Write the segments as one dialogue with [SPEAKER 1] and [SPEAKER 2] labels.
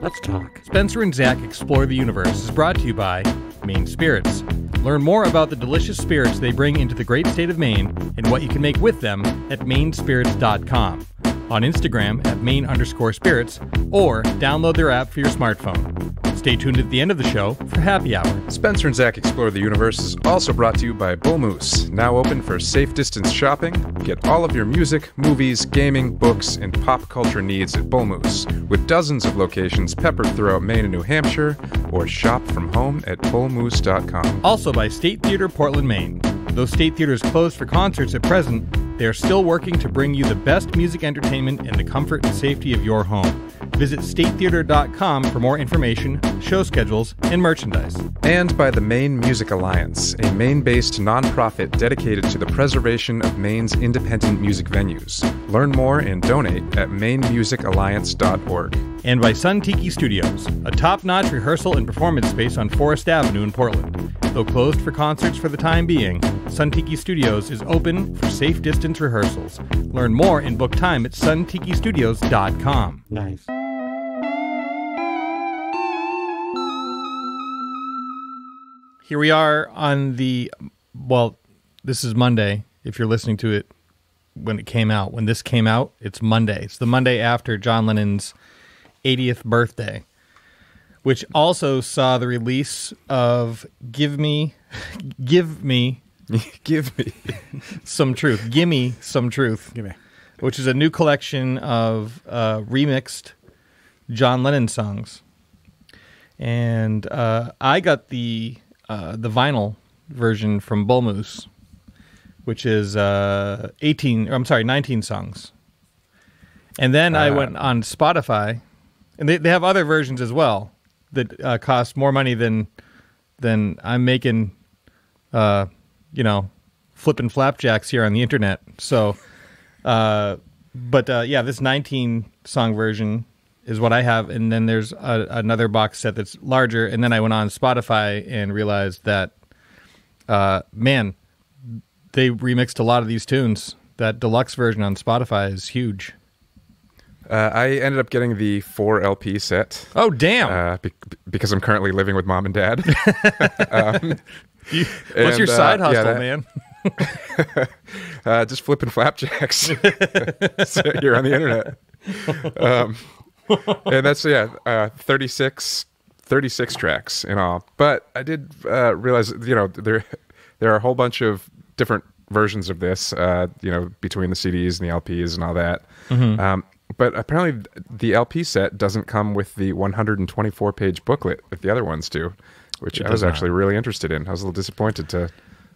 [SPEAKER 1] Let's talk.
[SPEAKER 2] Spencer and Zach Explore the Universe is brought to you by Maine Spirits. Learn more about the delicious spirits they bring into the great state of Maine and what you can make with them at mainspirits.com, on Instagram at main underscore spirits, or download their app for your smartphone. Stay tuned at the end of the show for happy hour.
[SPEAKER 3] Spencer and Zach Explore the Universe is also brought to you by Bull Moose, now open for safe distance shopping. Get all of your music, movies, gaming, books, and pop culture needs at Bull Moose, with dozens of locations peppered throughout Maine and New Hampshire, or shop from home at bullmoose.com.
[SPEAKER 2] Also by State Theater Portland, Maine. Though State Theater is closed for concerts at present, they are still working to bring you the best music entertainment in the comfort and safety of your home. Visit statetheater.com for more information, show schedules, and merchandise.
[SPEAKER 3] And by the Maine Music Alliance, a Maine based nonprofit dedicated to the preservation of Maine's independent music venues. Learn more and donate at mainmusicalliance.org.
[SPEAKER 2] And by Sun Tiki Studios, a top notch rehearsal and performance space on Forest Avenue in Portland. Though closed for concerts for the time being, Sun Tiki Studios is open for safe distance rehearsals. Learn more and book time at suntikistudios.com.
[SPEAKER 1] Nice.
[SPEAKER 2] Here we are on the well, this is Monday. If you're listening to it when it came out, when this came out, it's Monday. It's the Monday after John Lennon's 80th birthday, which also saw the release of "Give Me, Give Me
[SPEAKER 3] Give me.
[SPEAKER 2] Some Truth." Gimme some truth.
[SPEAKER 4] Give me.
[SPEAKER 2] which is a new collection of uh, remixed John Lennon songs. And uh, I got the uh, the vinyl version from Bull Moose, which is uh, eighteen. Or I'm sorry, nineteen songs. And then I
[SPEAKER 3] Uh.
[SPEAKER 2] went on Spotify, and they, they have other versions as well that uh, cost more money than than I'm making. Uh, you know, flipping flapjacks here on the internet. So. Uh, but uh, yeah, this 19 song version is what I have, and then there's a, another box set that's larger. And then I went on Spotify and realized that, uh, man, they remixed a lot of these tunes. That deluxe version on Spotify is huge.
[SPEAKER 3] Uh, I ended up getting the 4 LP set.
[SPEAKER 2] Oh damn!
[SPEAKER 3] Uh, be- because I'm currently living with mom and dad.
[SPEAKER 2] You- what's your
[SPEAKER 3] and, uh,
[SPEAKER 2] side
[SPEAKER 3] yeah,
[SPEAKER 2] hustle,
[SPEAKER 3] that-
[SPEAKER 2] man?
[SPEAKER 3] uh, just flipping flapjacks So you're on the internet. Um, and that's, yeah, uh, 36, 36 tracks in all. But I did uh, realize, you know, there, there are a whole bunch of different versions of this, uh, you know, between the CDs and the LPs and all that. Um, but apparently, the LP set doesn't come with the 124 page booklet that the other ones do, which
[SPEAKER 2] It
[SPEAKER 3] I was
[SPEAKER 2] not.
[SPEAKER 3] actually really interested in. I was a little disappointed to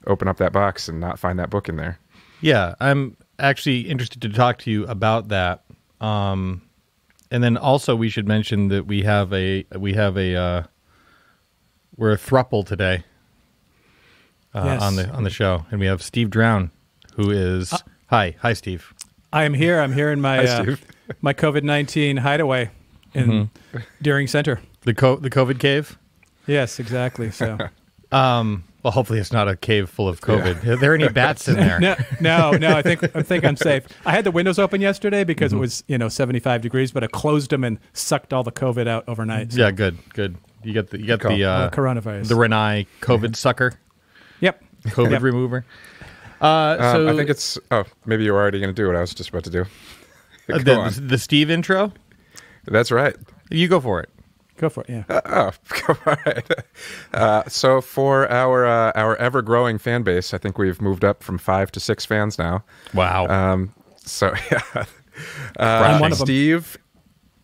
[SPEAKER 3] open up that box and not find that book in there.
[SPEAKER 2] Yeah, I'm actually interested to talk to you about that. Um, and then also we should mention that we have a we have a uh, we're a thruple today uh,
[SPEAKER 4] Yes.
[SPEAKER 2] on the on the show, and we have Steve Drown, who is hi hi Steve.
[SPEAKER 4] I am here. I'm here in my
[SPEAKER 3] Hi,
[SPEAKER 4] uh, my COVID nineteen hideaway in
[SPEAKER 2] Mm-hmm.
[SPEAKER 4] Deering Center.
[SPEAKER 2] The co- the COVID cave.
[SPEAKER 4] Yes, exactly. So
[SPEAKER 2] Um, well, hopefully it's not a cave full of COVID. Are there any bats in there?
[SPEAKER 4] no, no, no. I think I think I'm safe. I had the windows open yesterday because
[SPEAKER 2] Mm-hmm.
[SPEAKER 4] it was you know 75 degrees, but I closed them and sucked all the COVID out overnight. So,
[SPEAKER 2] Yeah, good, good. You got the you got
[SPEAKER 3] Good
[SPEAKER 2] the uh,
[SPEAKER 4] uh, coronavirus.
[SPEAKER 2] the Renai COVID sucker,
[SPEAKER 4] yep.
[SPEAKER 2] COVID
[SPEAKER 4] Yep.
[SPEAKER 2] remover. Uh,
[SPEAKER 3] Um,
[SPEAKER 2] so
[SPEAKER 3] I think it's. Oh, maybe you were already going to do what I was just about to do.
[SPEAKER 2] Uh,
[SPEAKER 3] Go
[SPEAKER 2] the, the Steve intro.
[SPEAKER 3] That's right.
[SPEAKER 2] You go for it.
[SPEAKER 4] Go for it. Yeah.
[SPEAKER 3] Oh, all right. Uh, so for our uh, our ever growing fan base, I think we've moved up from five to six fans now.
[SPEAKER 2] Wow.
[SPEAKER 3] Um, so yeah, uh,
[SPEAKER 4] I'm one of 'em.
[SPEAKER 3] Steve,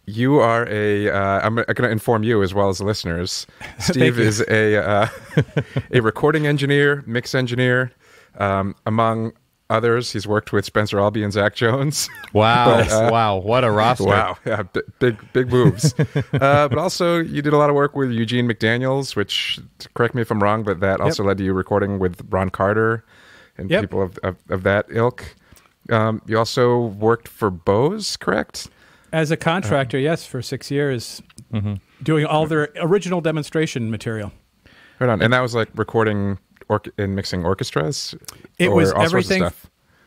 [SPEAKER 3] you are a. Uh, I'm going to inform you as well as the listeners. Steve is a uh, a recording engineer, mix engineer, um, among others. He's worked with Spencer Albee and Zach Jones.
[SPEAKER 2] wow.
[SPEAKER 3] but, uh,
[SPEAKER 2] wow. What a roster.
[SPEAKER 3] Wow, yeah, b- big big moves. uh, but also, you did a lot of work with Eugene McDaniels, which correct me if I'm wrong, but that also led to you recording with Ron Carter and
[SPEAKER 4] Yep.
[SPEAKER 3] people of, of of that ilk. Um, you also worked for Bose, correct?
[SPEAKER 4] As a contractor, yes, for six years,
[SPEAKER 2] Mm-hmm.
[SPEAKER 4] doing all their original demonstration material.
[SPEAKER 3] Right on, and that was like recording or- and mixing orchestras.
[SPEAKER 4] It was
[SPEAKER 3] all sorts of
[SPEAKER 4] everything.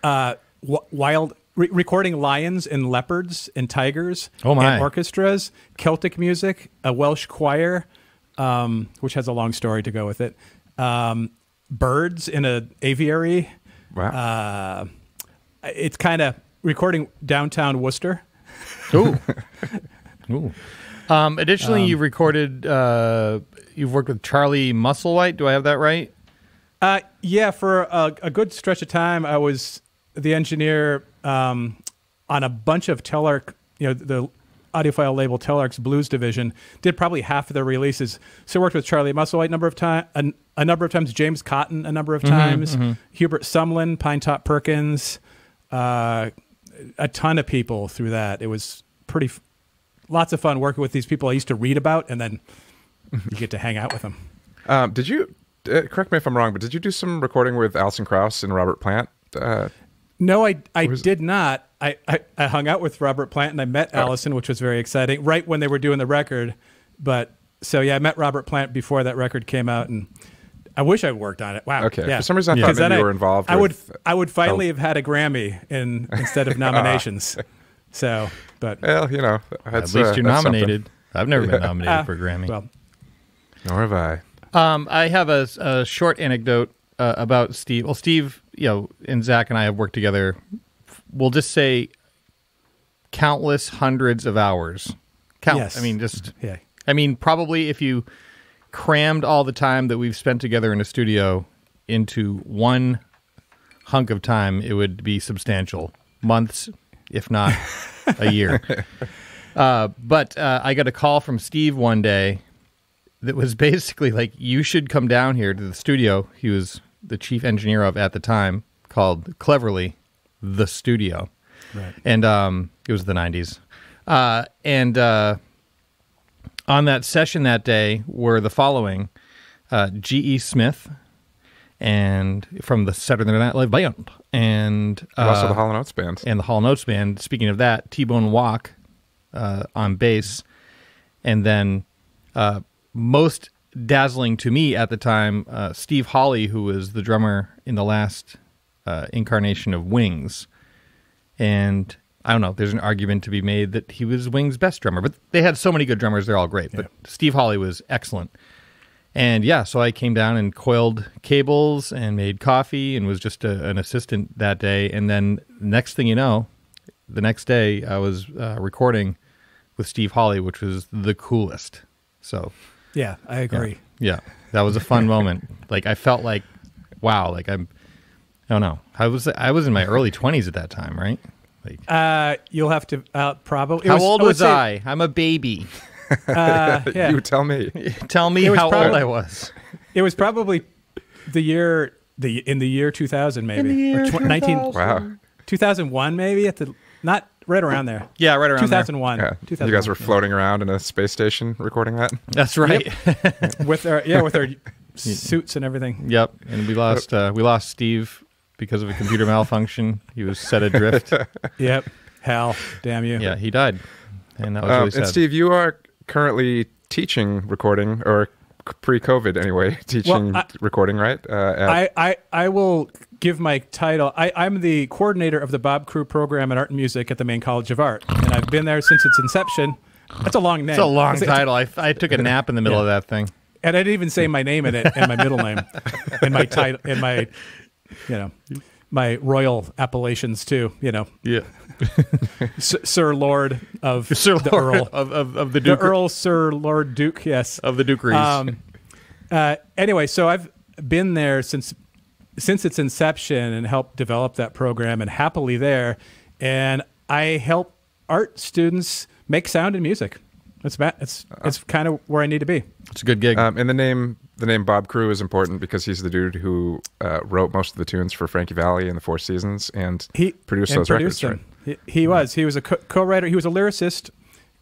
[SPEAKER 4] Uh, w- wild re- recording lions and leopards and tigers
[SPEAKER 2] Oh, my.
[SPEAKER 4] and orchestras, Celtic music, a Welsh choir, um, which has a long story to go with it, um, birds in a aviary.
[SPEAKER 3] Wow.
[SPEAKER 4] Uh, it's kind of recording downtown Worcester.
[SPEAKER 2] Ooh. Ooh. Um, additionally, you've recorded. Uh, you've worked with Charlie Musselwhite. Do I have that right?
[SPEAKER 4] Uh, yeah, for a, a good stretch of time, I was the engineer um, on a bunch of Telarc, you know, the audiophile label Telarc's Blues division. Did probably half of their releases. So worked with Charlie Musselwhite a number of times, a, a number of times. James Cotton a number of times. Hubert Sumlin, Pinetop Perkins, uh, a ton of people through that. It was pretty, f- lots of fun working with these people I used to read about, and then you get to hang out with them.
[SPEAKER 3] Um, did you uh, correct me if I'm wrong, but did you do some recording with Alison Krauss and Robert Plant? Uh,
[SPEAKER 4] No, I I did not. I, I, I hung out with Robert Plant and I met Alison, which was very exciting, right when they were doing the record. But so yeah, I met Robert Plant before that record came out, and I wish I worked on it. Wow.
[SPEAKER 3] Okay.
[SPEAKER 4] Yeah.
[SPEAKER 3] For some reason, I thought
[SPEAKER 4] Because
[SPEAKER 3] maybe you were involved
[SPEAKER 4] I would I would finally
[SPEAKER 3] Oh.
[SPEAKER 4] have had a Grammy in instead of nominations. so, but
[SPEAKER 3] well, you know,
[SPEAKER 2] At least
[SPEAKER 3] uh,
[SPEAKER 2] you're
[SPEAKER 3] that's something.
[SPEAKER 2] nominated. I've never been nominated
[SPEAKER 4] ah,
[SPEAKER 2] for a Grammy.
[SPEAKER 4] Well,
[SPEAKER 3] Nor have I.
[SPEAKER 2] Um, I have a, a short anecdote uh, about Steve. Well, Steve, you know, and Zach and I have worked together. We'll just say countless hundreds of hours. Count.
[SPEAKER 4] Yes.
[SPEAKER 2] I mean, just.
[SPEAKER 4] yeah.
[SPEAKER 2] I mean, probably if you crammed all the time that we've spent together in a studio into one hunk of time, it would be substantial. Months, if not a year. Uh, but uh, I got a call from Steve one day that was basically like, you should come down here to the studio. He was the chief engineer of at the time, called cleverly the studio.
[SPEAKER 4] Right.
[SPEAKER 2] And um, it was the 90s. Uh, and uh, on that session that day were the following uh, G.E. Smith and from the Saturday Night Live band and
[SPEAKER 3] And also
[SPEAKER 2] uh,
[SPEAKER 3] the Hall & Oates band.
[SPEAKER 2] and the Hall & Oates band. Speaking of that, T Bone Wolk uh, on bass, and then uh, most dazzling to me at the time, uh, Steve Holley, who was the drummer in the last uh, incarnation of Wings, and I don't know. There's an argument to be made that he was Wings' best drummer, but they had so many good drummers; they're all great. But Steve Holley was excellent. And yeah, so I came down and coiled cables and made coffee and was just a, an assistant that day. And then next thing you know, the next day I was uh, recording with Steve Holley, which was the coolest. So
[SPEAKER 4] Yeah, I
[SPEAKER 2] yeah,
[SPEAKER 4] agree.
[SPEAKER 2] yeah, that was a fun moment. Like I felt like, wow, like I'm, I don't know. I was I was in my early twenties at that time, right? Like
[SPEAKER 4] Uh, you'll have to uh, probably.
[SPEAKER 2] how old
[SPEAKER 4] would
[SPEAKER 2] was
[SPEAKER 4] say,
[SPEAKER 2] I? I'm a baby.
[SPEAKER 4] Uh, yeah.
[SPEAKER 3] You tell me.
[SPEAKER 2] Tell me
[SPEAKER 4] It was
[SPEAKER 2] how old I was.
[SPEAKER 4] It was probably the year the in the year 2000 maybe
[SPEAKER 2] the year
[SPEAKER 4] or tw- 19
[SPEAKER 3] Wow.
[SPEAKER 4] 2001 maybe at the not right around there.
[SPEAKER 2] Yeah, right around there.
[SPEAKER 4] 2001.
[SPEAKER 3] Yeah.
[SPEAKER 4] 2001.
[SPEAKER 3] You guys were floating around in a space station recording that?
[SPEAKER 2] That's right.
[SPEAKER 4] with our yeah with our suits and everything.
[SPEAKER 2] Yep, and we lost uh, we lost Steve because of a computer malfunction. He was set adrift.
[SPEAKER 4] Yep. Hell, damn you.
[SPEAKER 2] yeah, he died, and that was
[SPEAKER 3] Um,
[SPEAKER 2] really sad.
[SPEAKER 3] and Steve, you are currently teaching recording, or pre-COVID anyway, teaching
[SPEAKER 4] I-
[SPEAKER 3] recording, right? Uh, at,
[SPEAKER 4] I, I, I will give my title. I, I'm the coordinator of the Bob Crewe program in art and music at the Maine College of Art, and I've been there since its inception. That's a long name.
[SPEAKER 2] it's a long
[SPEAKER 4] It's- it's-
[SPEAKER 2] title. I, I took a nap in the middle
[SPEAKER 4] Yeah.
[SPEAKER 2] of that thing.
[SPEAKER 4] and I didn't even say my name in it and my middle name and my title and my, you know, my royal appellations too. You know,
[SPEAKER 2] Yeah,
[SPEAKER 4] Sir Lord of
[SPEAKER 2] Sir
[SPEAKER 4] the Earl,
[SPEAKER 2] of, of, of the
[SPEAKER 4] the Earl Sir Lord Duke. Yes.
[SPEAKER 2] of the Dukeries.
[SPEAKER 4] Um, uh, anyway, so I've been there since since its inception and helped develop that program, and happily there. And I help art students make sound and music. That's about, it's it's kind of where I need to be.
[SPEAKER 2] it's a good gig.
[SPEAKER 3] um, and the name the name Bob Crewe is important because he's the dude who uh, wrote most of the tunes for Frankie Valli and the Four Seasons, and
[SPEAKER 4] He
[SPEAKER 3] produced
[SPEAKER 4] and
[SPEAKER 3] those
[SPEAKER 4] produced
[SPEAKER 3] records.
[SPEAKER 4] them. He, he was he was a co- co-writer. He was a lyricist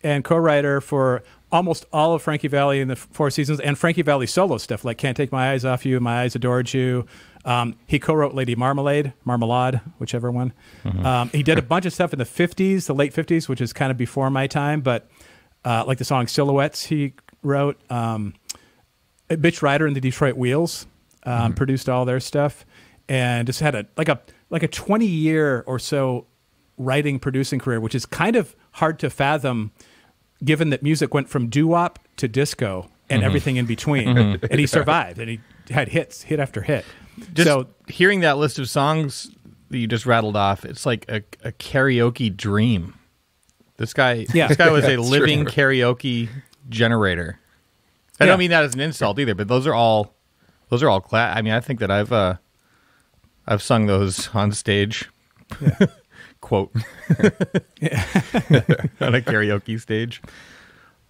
[SPEAKER 4] and co-writer for almost all of Frankie Valli and the Four Seasons and Frankie Valli solo stuff like "Can't Take My Eyes Off You," "My Eyes Adored You." Um, he co-wrote "Lady Marmalade," "Marmalade," whichever one. Um, he did a bunch of stuff in the '50s, the late '50s, which is kind of before my time, but uh, like the song "Silhouettes" he wrote. Um, Mitch Ryder and the Detroit Wheels um, mm-hmm. produced all their stuff, and just had a like a like a twenty year or so writing producing career, which is kind of hard to fathom, given that music went from doo wop to disco and mm-hmm. everything in between, mm-hmm. and he survived and he had hits, hit after hit.
[SPEAKER 2] Just
[SPEAKER 4] so
[SPEAKER 2] hearing that list of songs that you just rattled off, it's like a, a karaoke dream. This guy,
[SPEAKER 4] Yeah.
[SPEAKER 2] this guy was a living
[SPEAKER 3] true.
[SPEAKER 2] karaoke generator. I
[SPEAKER 4] Yeah.
[SPEAKER 2] don't mean that as an insult either, but those are all, those are all class. I mean, I think that I've, uh, I've sung those on stage. Quote on a karaoke stage.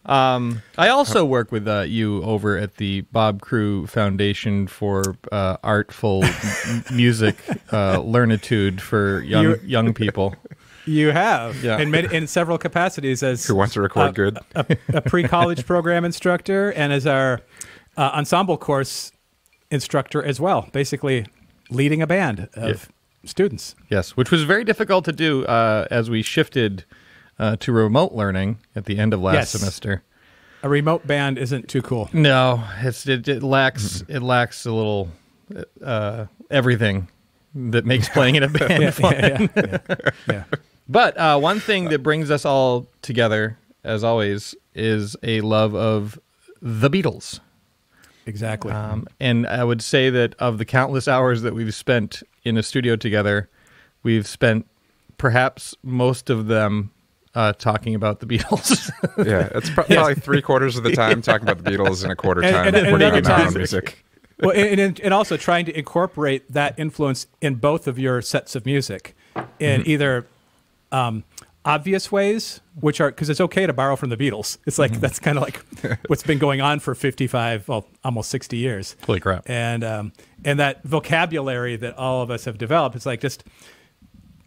[SPEAKER 2] Um, I also work with uh, you over at the Bob Crewe Foundation for uh, Artful m- Music uh, Learnitude for young
[SPEAKER 4] You-
[SPEAKER 2] young people.
[SPEAKER 4] You have,
[SPEAKER 2] Yeah.
[SPEAKER 4] in, many, in several capacities as
[SPEAKER 3] Who wants to record
[SPEAKER 4] uh,
[SPEAKER 3] good?
[SPEAKER 4] a, a pre-college program instructor, and as our uh, ensemble course instructor as well. Basically, leading a band of students.
[SPEAKER 2] Yes, which was very difficult to do uh, as we shifted uh, to remote learning at the end of last
[SPEAKER 4] Yes.
[SPEAKER 2] semester.
[SPEAKER 4] A remote band isn't too cool.
[SPEAKER 2] No, it's it, it lacks it lacks a little uh, everything that makes playing in a band
[SPEAKER 4] Yeah,
[SPEAKER 2] fun.
[SPEAKER 4] yeah, yeah, yeah. Yeah.
[SPEAKER 2] But uh, one thing that brings us all together, as always, is a love of the Beatles.
[SPEAKER 4] Exactly.
[SPEAKER 2] Um, and I would say that of the countless hours that we've spent in a studio together, we've spent perhaps most of them uh, talking about the Beatles.
[SPEAKER 3] Yeah, it's pro- probably three quarters of the time talking about the Beatles and a quarter time
[SPEAKER 4] and- and
[SPEAKER 3] putting
[SPEAKER 4] another
[SPEAKER 3] on my own music.
[SPEAKER 4] well, and, and, and also trying to incorporate that influence in both of your sets of music in either um, obvious ways, which are because it's okay to borrow from the Beatles. It's like that's kind of like what's been going on for 55, well, almost 60 years.
[SPEAKER 2] Holy crap.
[SPEAKER 4] And, um, and that vocabulary that all of us have developed, it's like just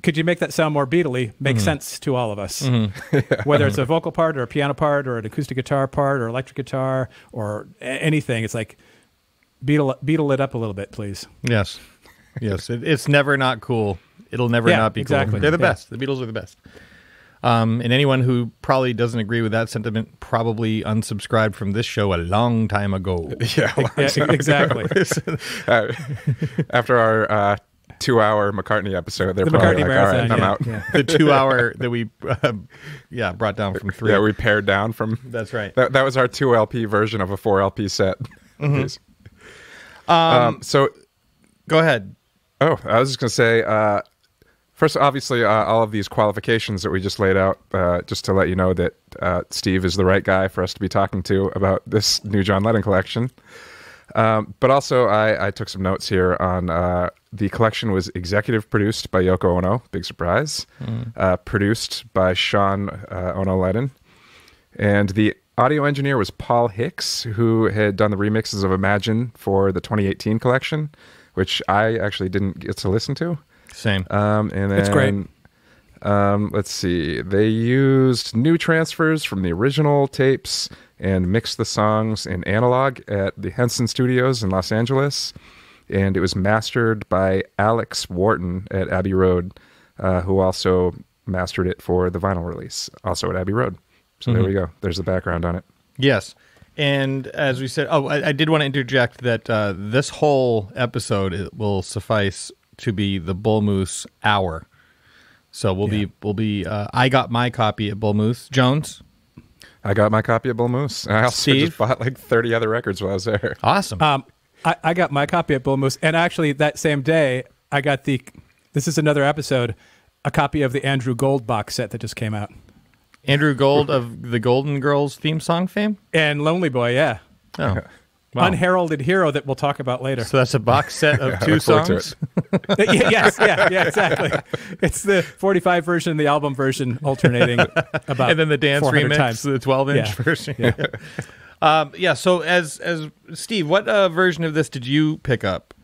[SPEAKER 4] could you make that sound more beatly? Makes sense to all of us. Whether it's a vocal part or a piano part or an acoustic guitar part or electric guitar or anything, it's like beetle beetle it up a little bit, please.
[SPEAKER 2] yes. Yes. It, it's never not cool. It'll never
[SPEAKER 4] Yeah,
[SPEAKER 2] not be
[SPEAKER 4] exactly.
[SPEAKER 2] cool. They're the
[SPEAKER 4] Yeah.
[SPEAKER 2] best. The Beatles are the best. Um, and anyone who probably doesn't agree with that sentiment probably unsubscribed from this show a long time ago.
[SPEAKER 3] Yeah,
[SPEAKER 4] Yeah, exactly.
[SPEAKER 3] uh, after our uh, two-hour McCartney episode, they're
[SPEAKER 4] The
[SPEAKER 3] probably
[SPEAKER 4] McCartney
[SPEAKER 3] like, "All right. I'm
[SPEAKER 4] yeah,
[SPEAKER 3] out."
[SPEAKER 4] yeah.
[SPEAKER 2] the two hour that we, uh, yeah, brought down from three.
[SPEAKER 3] Yeah, we pared down from.
[SPEAKER 2] That's right.
[SPEAKER 3] That, that was our two LP version of a four LP set.
[SPEAKER 2] Mm-hmm.
[SPEAKER 3] Please. Um, so,
[SPEAKER 2] Go ahead.
[SPEAKER 3] oh, I was just gonna say. Uh, first, obviously, uh, all of these qualifications that we just laid out, uh, just to let you know that uh, Steve is the right guy for us to be talking to about this new John Lennon collection. Um, but also, I, I took some notes here on uh, the collection was executive produced by Yoko Ono, big surprise, uh, produced by Sean uh, Ono Lennon, and the audio engineer was Paul Hicks, who had done the remixes of Imagine for the 2018 collection, which I actually didn't get to listen to.
[SPEAKER 2] Same.
[SPEAKER 3] Um, and then,
[SPEAKER 4] It's great.
[SPEAKER 3] Um, let's see. They used new transfers from the original tapes and mixed the songs in analog at the Henson Studios in Los Angeles. And it was mastered by Alex Wharton at Abbey Road, uh, who also mastered it for the vinyl release, also at Abbey Road. So there we go. There's the background on it.
[SPEAKER 2] Yes. And as we said, oh, I, I did want to interject that uh, this whole episode it will suffice to be the Bull Moose hour. So we'll
[SPEAKER 4] Yeah.
[SPEAKER 2] be we'll be. Uh, I got my copy at Bull Moose Jones.
[SPEAKER 3] I got my copy of Bull Moose. And I also
[SPEAKER 2] Steve?
[SPEAKER 3] just bought like 30 other records while I was there.
[SPEAKER 2] Awesome.
[SPEAKER 4] Um, I, I got my copy at Bull Moose, and actually that same day I got the. This is another episode, a copy of the Andrew Gold box set that just came out,
[SPEAKER 2] Andrew Gold of the Golden Girls theme song fame.
[SPEAKER 4] and Lonely Boy, yeah,
[SPEAKER 2] Oh, wow.
[SPEAKER 4] unheralded hero that we'll talk about later.
[SPEAKER 2] so that's a box set of
[SPEAKER 3] I
[SPEAKER 2] two
[SPEAKER 3] look forward to
[SPEAKER 2] songs.
[SPEAKER 4] Yes, yeah, yeah, exactly. It's the 45 version, the album version, alternating about
[SPEAKER 2] and then the dance
[SPEAKER 4] 400
[SPEAKER 2] remix,
[SPEAKER 4] times.
[SPEAKER 2] the 12 inch
[SPEAKER 4] Yeah.
[SPEAKER 2] version.
[SPEAKER 4] Yeah.
[SPEAKER 2] um, yeah. So as as Steve, what uh, version of this did you pick up?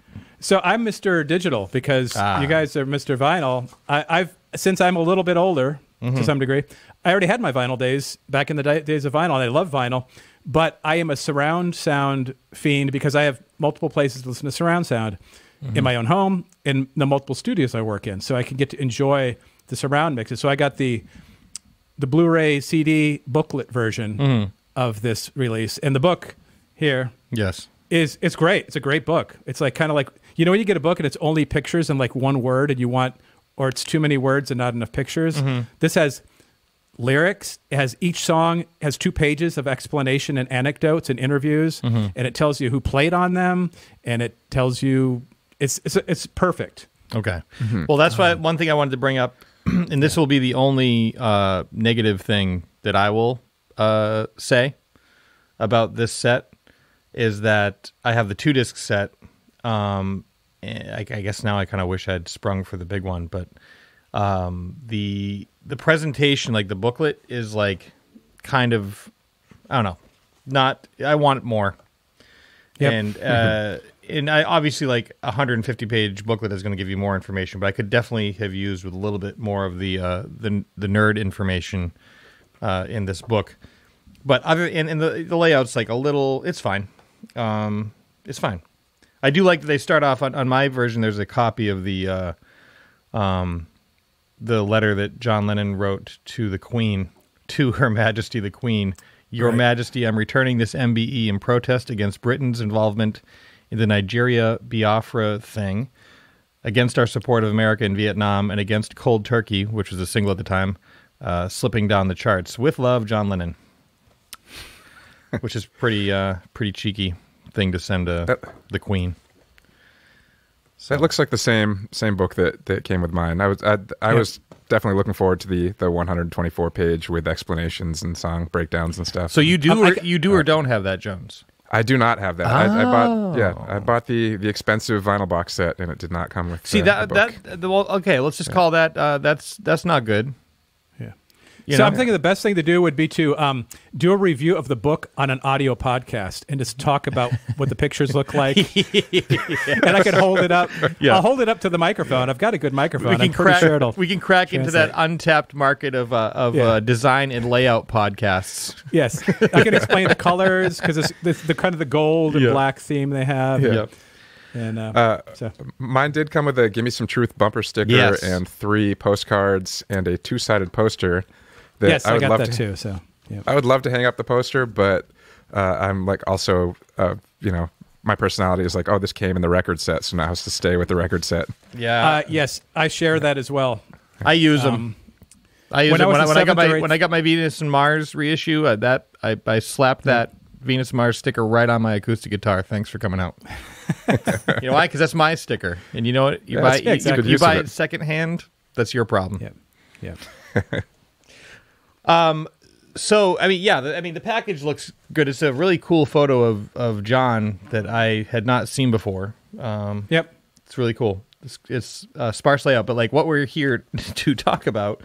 [SPEAKER 4] So I'm Mr. Digital because
[SPEAKER 2] Ah.
[SPEAKER 4] you guys are Mr. Vinyl. I, I've since I'm a little bit older
[SPEAKER 2] Mm-hmm.
[SPEAKER 4] to some degree. I already had my vinyl days back in the di- days of vinyl. and I love vinyl, but I am a surround sound fiend because I have multiple places to listen to surround sound
[SPEAKER 2] Mm-hmm.
[SPEAKER 4] in my own home, in the multiple studios I work in, so I can get to enjoy the surround mixes. So I got the the Blu-ray CD booklet version
[SPEAKER 2] Mm-hmm.
[SPEAKER 4] of this release, and the book here
[SPEAKER 2] Yes.
[SPEAKER 4] is it's great. It's a great book. It's like kind of like you know when you get a book and it's only pictures and like one word, and you want or it's too many words and not enough pictures.
[SPEAKER 2] Mm-hmm.
[SPEAKER 4] This has lyrics. It has each song has two pages of explanation and anecdotes and interviews,
[SPEAKER 2] Mm-hmm.
[SPEAKER 4] and it tells you who played on them, and it tells you it's it's it's perfect.
[SPEAKER 2] Okay. Well, that's why one thing I wanted to bring up, and this will be the only uh, negative thing that I will uh, say about this set, is that I have the two disc set. Um, I, I guess now I kind of wish I'd sprung for the big one, but um, the the presentation, like the booklet, is like kind of I don't know, not I want more.
[SPEAKER 4] Yep.
[SPEAKER 2] And uh, and I obviously like a 150 page booklet is going to give you more information, but I could definitely have used with a little bit more of the uh, the the nerd information uh, in this book. But other and, and the the layout's like a little, it's fine. Um, it's fine. I do like that they start off on, on my version. There's a copy of the uh, um, the letter that John Lennon wrote to the Queen, to Her Majesty the Queen. Your
[SPEAKER 4] Right.
[SPEAKER 2] Majesty, I'm returning this MBE in protest against Britain's involvement in the Nigeria Biafra thing, against our support of America in Vietnam, and against Cold Turkey, which was a single at the time, uh, slipping down the charts. With love, John Lennon. which is pretty uh, pretty cheeky thing to send to
[SPEAKER 3] That-
[SPEAKER 2] the Queen.
[SPEAKER 3] So it looks like the same same book that, that came with mine. I was I, I
[SPEAKER 4] Yeah.
[SPEAKER 3] was definitely looking forward to the the 124 page with explanations and song breakdowns and stuff.
[SPEAKER 2] So you do
[SPEAKER 4] Um,
[SPEAKER 2] or
[SPEAKER 4] ca-
[SPEAKER 2] you do or don't have that, Jones?
[SPEAKER 3] I do not have that. I, I bought yeah
[SPEAKER 2] Oh.
[SPEAKER 3] I bought the the expensive vinyl box set and it did not come with.
[SPEAKER 2] See
[SPEAKER 3] the,
[SPEAKER 2] that
[SPEAKER 3] the book.
[SPEAKER 2] that the, well, okay. Let's just call that uh, that's that's not good.
[SPEAKER 4] Yeah.
[SPEAKER 2] You
[SPEAKER 4] so
[SPEAKER 2] know?
[SPEAKER 4] I'm thinking the best thing to do would be to um, do a review of the book on an audio podcast and just talk about what the pictures look like. And I can hold it up.
[SPEAKER 2] Yeah.
[SPEAKER 4] I'll hold it up to the microphone. I've got a good microphone.
[SPEAKER 2] we
[SPEAKER 4] I'm
[SPEAKER 2] can
[SPEAKER 4] pretty
[SPEAKER 2] crack
[SPEAKER 4] sure it'll.
[SPEAKER 2] we can crack into that untapped market of uh, of
[SPEAKER 4] Yeah.
[SPEAKER 2] uh, design and layout podcasts.
[SPEAKER 4] Yes, I can explain the colors because it's the, the kind of the gold and
[SPEAKER 2] Yeah.
[SPEAKER 4] black theme they have.
[SPEAKER 3] Yeah.
[SPEAKER 2] Yep.
[SPEAKER 4] And uh,
[SPEAKER 3] Uh,
[SPEAKER 4] so
[SPEAKER 3] Mine did come with a "Give Me Some Truth" bumper sticker
[SPEAKER 2] Yes.
[SPEAKER 3] and three postcards and a two sided poster. That
[SPEAKER 4] yes, I,
[SPEAKER 3] would
[SPEAKER 4] got
[SPEAKER 3] love
[SPEAKER 4] that
[SPEAKER 3] to,
[SPEAKER 4] too. So yeah.
[SPEAKER 3] I would love to hang up the poster, but uh, I'm like also uh, you know my personality is like oh this came in the record set, so now it has to stay with the record set.
[SPEAKER 2] Yeah,
[SPEAKER 4] Uh, yes, I share that as well.
[SPEAKER 2] I use them.
[SPEAKER 4] Um,
[SPEAKER 2] I use
[SPEAKER 4] when I
[SPEAKER 2] them
[SPEAKER 4] was
[SPEAKER 2] when I, when I got my when I got my Venus and Mars reissue. Uh, that I I slapped that Venus and Mars sticker right on my acoustic guitar. Thanks for coming out. you know why? Because that's my sticker, and you know what? You
[SPEAKER 3] Yeah,
[SPEAKER 2] buy
[SPEAKER 3] that's-
[SPEAKER 2] you,
[SPEAKER 4] exactly.
[SPEAKER 2] you,
[SPEAKER 3] Good use
[SPEAKER 2] buy it
[SPEAKER 3] it.
[SPEAKER 2] secondhand. That's your problem.
[SPEAKER 4] Yeah, yeah.
[SPEAKER 2] So I mean, yeah, the, I mean the package looks good. It's a really cool photo of of John that I had not seen before. Um,
[SPEAKER 4] Yep.
[SPEAKER 2] it's really cool. It's, it's uh, sparse layout, but like what we're here to talk about,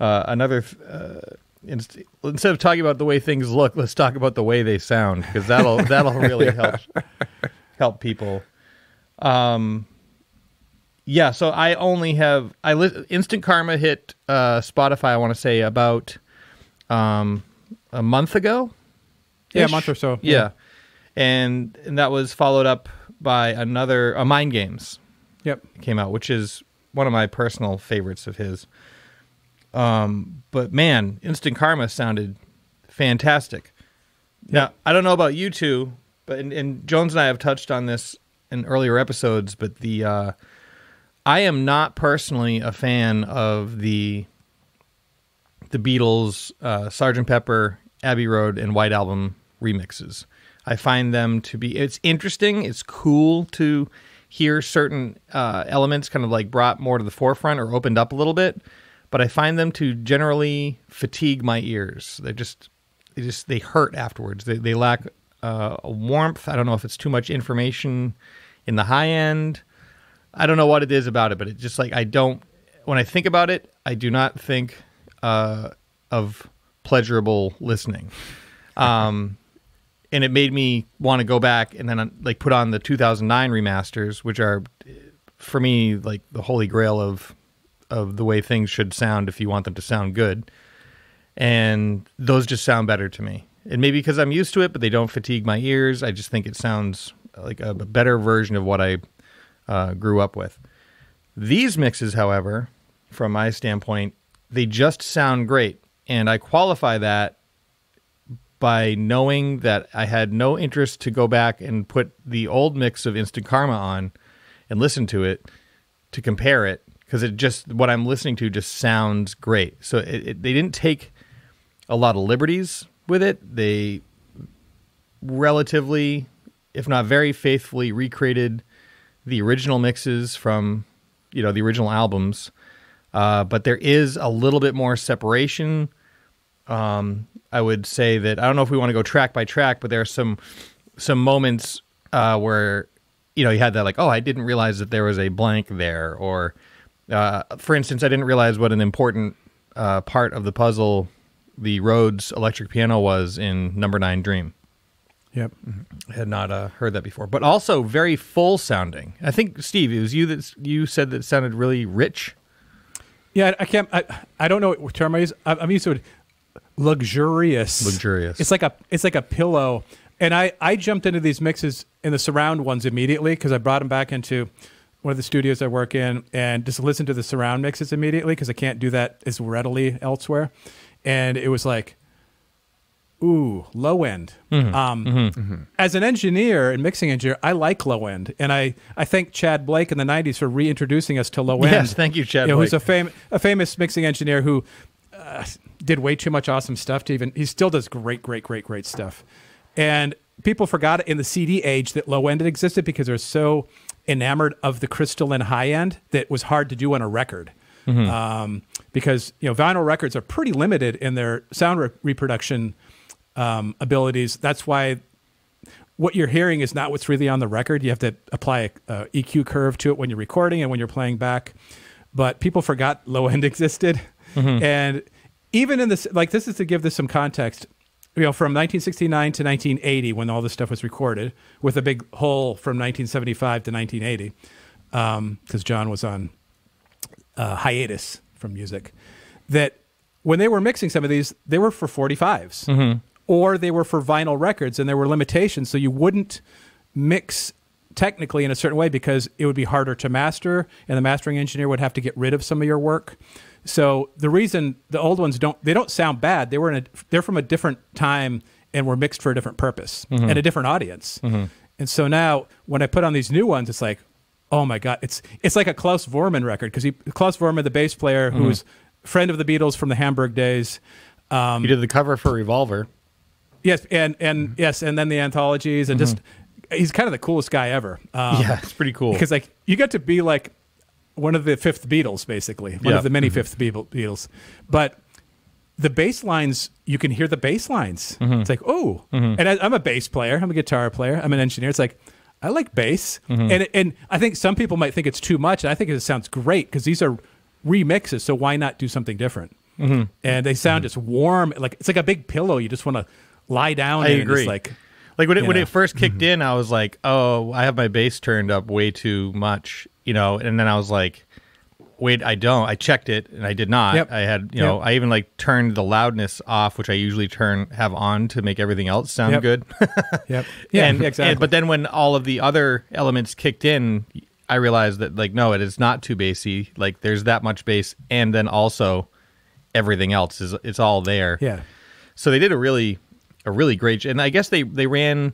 [SPEAKER 2] uh, another. Uh, inst- instead of talking about the way things look, let's talk about the way they sound because that'll that'll really help help people. Um, yeah. So I only have I li- Instant Karma hit uh, Spotify. I want to say about um, a month ago.
[SPEAKER 4] Yeah, a month or so.
[SPEAKER 2] Yeah. And and that was followed up by another uh, Mind Games
[SPEAKER 4] Yep.
[SPEAKER 2] came out, which is one of my personal favorites of his. Um, but man, Instant Karma sounded fantastic. Now, I don't know about you two, but and, and Jones and I have touched on this in earlier episodes, but the uh, I am not personally a fan of the the Beatles, uh, Sgt. Pepper, Abbey Road, and White Album remixes. I find them to be it's interesting, it's cool to hear certain uh, elements kind of like brought more to the forefront or opened up a little bit, but I find them to generally fatigue my ears. They just they just they hurt afterwards. They they lack uh, warmth. I don't know if it's too much information in the high end. I don't know what it is about it, but it just like I don't. When I think about it, I do not think uh, of pleasurable listening. Um, and it made me want to go back and then uh, like put on the 2009 remasters, which are for me like the holy grail of of the way things should sound if you want them to sound good. And those just sound better to me. And maybe because I'm used to it, but they don't fatigue my ears. I just think it sounds like a, a better version of what I uh, grew up with. These mixes, however, from my standpoint, they just sound great. And I qualify that by knowing that I had no interest to go back and put the old mix of Instant Karma on and listen to it to compare it because it just what I'm listening to just sounds great. So it, it, they didn't take a lot of liberties with it. They relatively, if not very faithfully, recreated the original mixes from you know the original albums. Uh, but there is a little bit more separation. Um, I would say that I don't know if we want to go track by track, but there are some some moments uh, where you know you had that like, oh, I didn't realize that there was a blank there, or uh, for instance, I didn't realize what an important uh, part of the puzzle the Rhodes electric piano was in Number Nine Dream.
[SPEAKER 4] Yep.
[SPEAKER 2] I had not uh, heard that before, but also very full sounding. I think Steve, it was you that you said that sounded really rich.
[SPEAKER 4] Yeah, I can't. I, I don't know what term I use. I- I'm used to it. Luxurious.
[SPEAKER 2] Luxurious.
[SPEAKER 4] It's like a it's like a pillow. And I I jumped into these mixes in the surround ones immediately because I brought them back into one of the studios I work in and just listened to the surround mixes immediately because I can't do that as readily elsewhere. And it was like, ooh, low end.
[SPEAKER 2] Mm-hmm.
[SPEAKER 4] Um, As an engineer and mixing engineer, I like low end, and I I thank Chad Blake in the '90s for reintroducing us to low end.
[SPEAKER 2] Yes, thank you, Chad
[SPEAKER 4] You know, who's a fam- a famous mixing engineer who uh, did way too much awesome stuff to even. He still does great, great, great, great stuff. And people forgot in the CD age that low end existed because they're so enamored of the crystalline high end that was hard to do on a record. Um, because you know vinyl records are pretty limited in their sound re- reproduction um, abilities. That's why what you're hearing is not what's really on the record. You have to apply a, a EQ curve to it when you're recording and when you're playing back. But people forgot low end existed, and even in this, like this is to give this some context. You know, from 1969 to 1980, when all this stuff was recorded, with a big hole from 1975 to 1980, because John was on uh, hiatus from music, that when they were mixing some of these, they were for 45s or they were for vinyl records and there were limitations. So you wouldn't mix technically in a certain way because it would be harder to master and the mastering engineer would have to get rid of some of your work. So the reason the old ones don't they don't sound bad. They were in a they're from a different time and were mixed for a different purpose mm-hmm. and a different audience. Mm-hmm. And so now when I put on these new ones, it's like, oh my god, it's it's like a Klaus Voormann record because Klaus Voormann, the bass player, who's mm-hmm. friend of the Beatles from the Hamburg days. Um,
[SPEAKER 2] You did the cover for Revolver.
[SPEAKER 4] Yes, and and mm-hmm. yes, and then the anthologies and just mm-hmm. he's kind of the coolest guy ever. Um,
[SPEAKER 2] yeah, it's pretty cool.
[SPEAKER 4] because like you get to be like one of the fifth Beatles, basically one
[SPEAKER 2] Yeah.
[SPEAKER 4] of the many mm-hmm. fifth Beatle- Beatles, but the bass lines you can hear the bass lines. It's like oh, and I, I'm a bass player, I'm a guitar player, I'm an engineer. It's like I like bass, and and I think some people might think it's too much, and I think it sounds great because these are remixes. So why not do something different? And they sound just warm, like it's like a big pillow. You just want to lie down.
[SPEAKER 2] I
[SPEAKER 4] in and just
[SPEAKER 2] agree.
[SPEAKER 4] like
[SPEAKER 2] Like when it when
[SPEAKER 4] know.
[SPEAKER 2] it first kicked mm-hmm. in, I was like, "Oh, I have my bass turned up way too much," you know. And then I was like, "Wait, I don't." I checked it, and I did not.
[SPEAKER 4] Yep.
[SPEAKER 2] I had, you know, I even like turned the loudness off, which I usually turn have on to make everything else sound
[SPEAKER 4] Yep.
[SPEAKER 2] good.
[SPEAKER 4] yep, yeah,
[SPEAKER 2] and,
[SPEAKER 4] exactly.
[SPEAKER 2] and- but then when all of the other elements kicked in, I realized that like no, it is not too bassy. Like there's that much bass, and then also everything else is it's all there.
[SPEAKER 4] yeah.
[SPEAKER 2] So they did a really a really great, and I guess they they ran.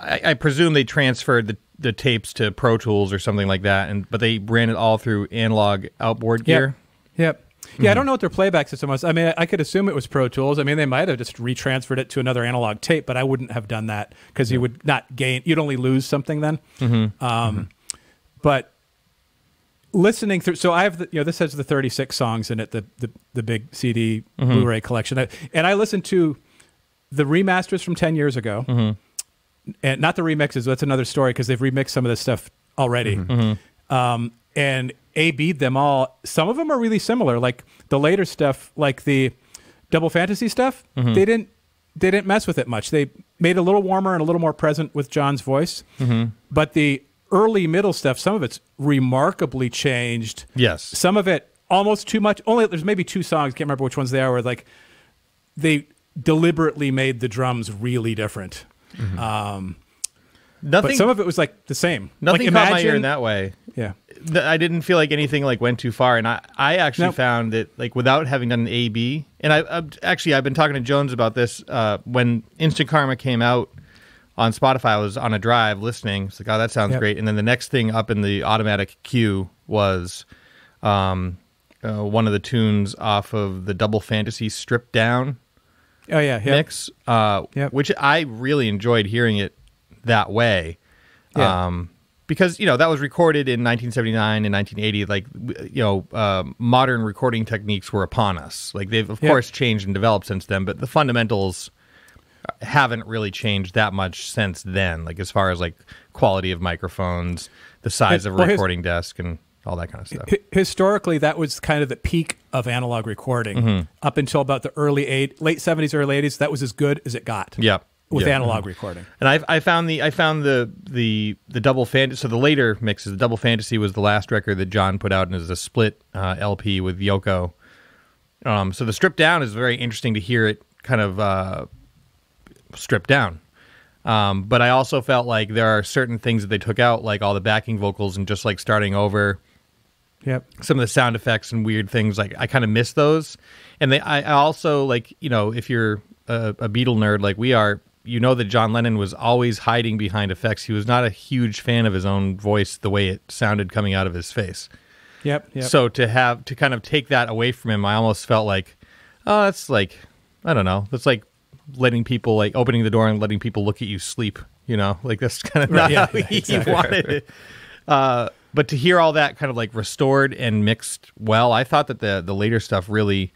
[SPEAKER 2] I, I presume they transferred the, the tapes to Pro Tools or something like that, and but they ran it all through analog outboard gear.
[SPEAKER 4] Yep. Yeah, I mm-hmm. don't know what their playback system was. I mean, I could assume it was Pro Tools. I mean, they might have just retransferred it to another analog tape, but I wouldn't have done that because you would not gain. You'd only lose something then. Mm-hmm. Um, mm-hmm. But listening through, so I have the, you know this has the 36 songs in it, the the, the big CD Blu-ray collection, and I listened to the remasters from 10 years ago, mm-hmm. and not the remixes. That's another story because they've remixed some of this stuff already. Mm-hmm. Mm-hmm. Um, and A B'd them all. Some of them are really similar, like the later stuff, like the Double Fantasy stuff. They didn't they didn't mess with it much. They made it a little warmer and a little more present with John's voice. But the early middle stuff, some of it's remarkably changed.
[SPEAKER 2] Yes.
[SPEAKER 4] Some of it almost too much. Only there's maybe two songs. Can't remember which ones they are. Where like they deliberately made the drums really different. Um,
[SPEAKER 2] Nothing.
[SPEAKER 4] but some of it was like the same.
[SPEAKER 2] nothing
[SPEAKER 4] like,
[SPEAKER 2] caught my ear in that way.
[SPEAKER 4] Yeah.
[SPEAKER 2] I didn't feel like anything like went too far, and I, I actually
[SPEAKER 4] Nope.
[SPEAKER 2] found that like without having done an A B, and I I've, actually I've been talking to Jones about this uh, when Instant Karma came out on Spotify. I was on a drive listening. It's like, oh, that sounds
[SPEAKER 4] Yep.
[SPEAKER 2] great. And then the next thing up in the automatic queue was um, uh, one of the tunes off of the Double Fantasy stripped down
[SPEAKER 4] Oh yeah, yeah.
[SPEAKER 2] mix, uh,
[SPEAKER 4] Yep.
[SPEAKER 2] which I really enjoyed hearing it that way.
[SPEAKER 4] Yeah.
[SPEAKER 2] Um, because you know that was recorded in 1979 and 1980. Like you know, uh, modern recording techniques were upon us. Like they've of
[SPEAKER 4] Yep.
[SPEAKER 2] course changed and developed since then, but the fundamentals haven't really changed that much since then. Like as far as like quality of microphones, the size of a
[SPEAKER 4] Well,
[SPEAKER 2] recording desk, and all that kind of stuff.
[SPEAKER 4] Historically that was kind of the peak of analog recording
[SPEAKER 2] Mm-hmm.
[SPEAKER 4] up until about the early eight late 70s early 80s that was as good as it got
[SPEAKER 2] Yep.
[SPEAKER 4] with
[SPEAKER 2] Yeah.
[SPEAKER 4] analog recording
[SPEAKER 2] And I, I found the I found the the the double fantasy. So the later mixes, the double fantasy was the last record that John put out, and is a split uh, LP with Yoko. Um, so the stripped down is very interesting to hear it kind of uh, stripped down. Um, but I also felt like there are certain things that they took out, like all the backing vocals and just like starting over
[SPEAKER 4] yep.
[SPEAKER 2] some of the sound effects and weird things like i kind of miss those. And they i, I also like you know if you're a, a beatle nerd like we are you know that john lennon was always hiding behind effects. He was not a huge fan of his own voice the way it sounded coming out of his face.
[SPEAKER 4] Yep yep.
[SPEAKER 2] So to have to kind of take that away from him i almost felt like oh that's like i don't know that's like letting people like opening the door and letting people look at you sleep you know? Like that's kind of not
[SPEAKER 4] yeah,
[SPEAKER 2] how
[SPEAKER 4] yeah,
[SPEAKER 2] he
[SPEAKER 4] exactly.
[SPEAKER 2] wanted it. Uh, but to hear all that kind of like restored and mixed well, I thought that the the later stuff really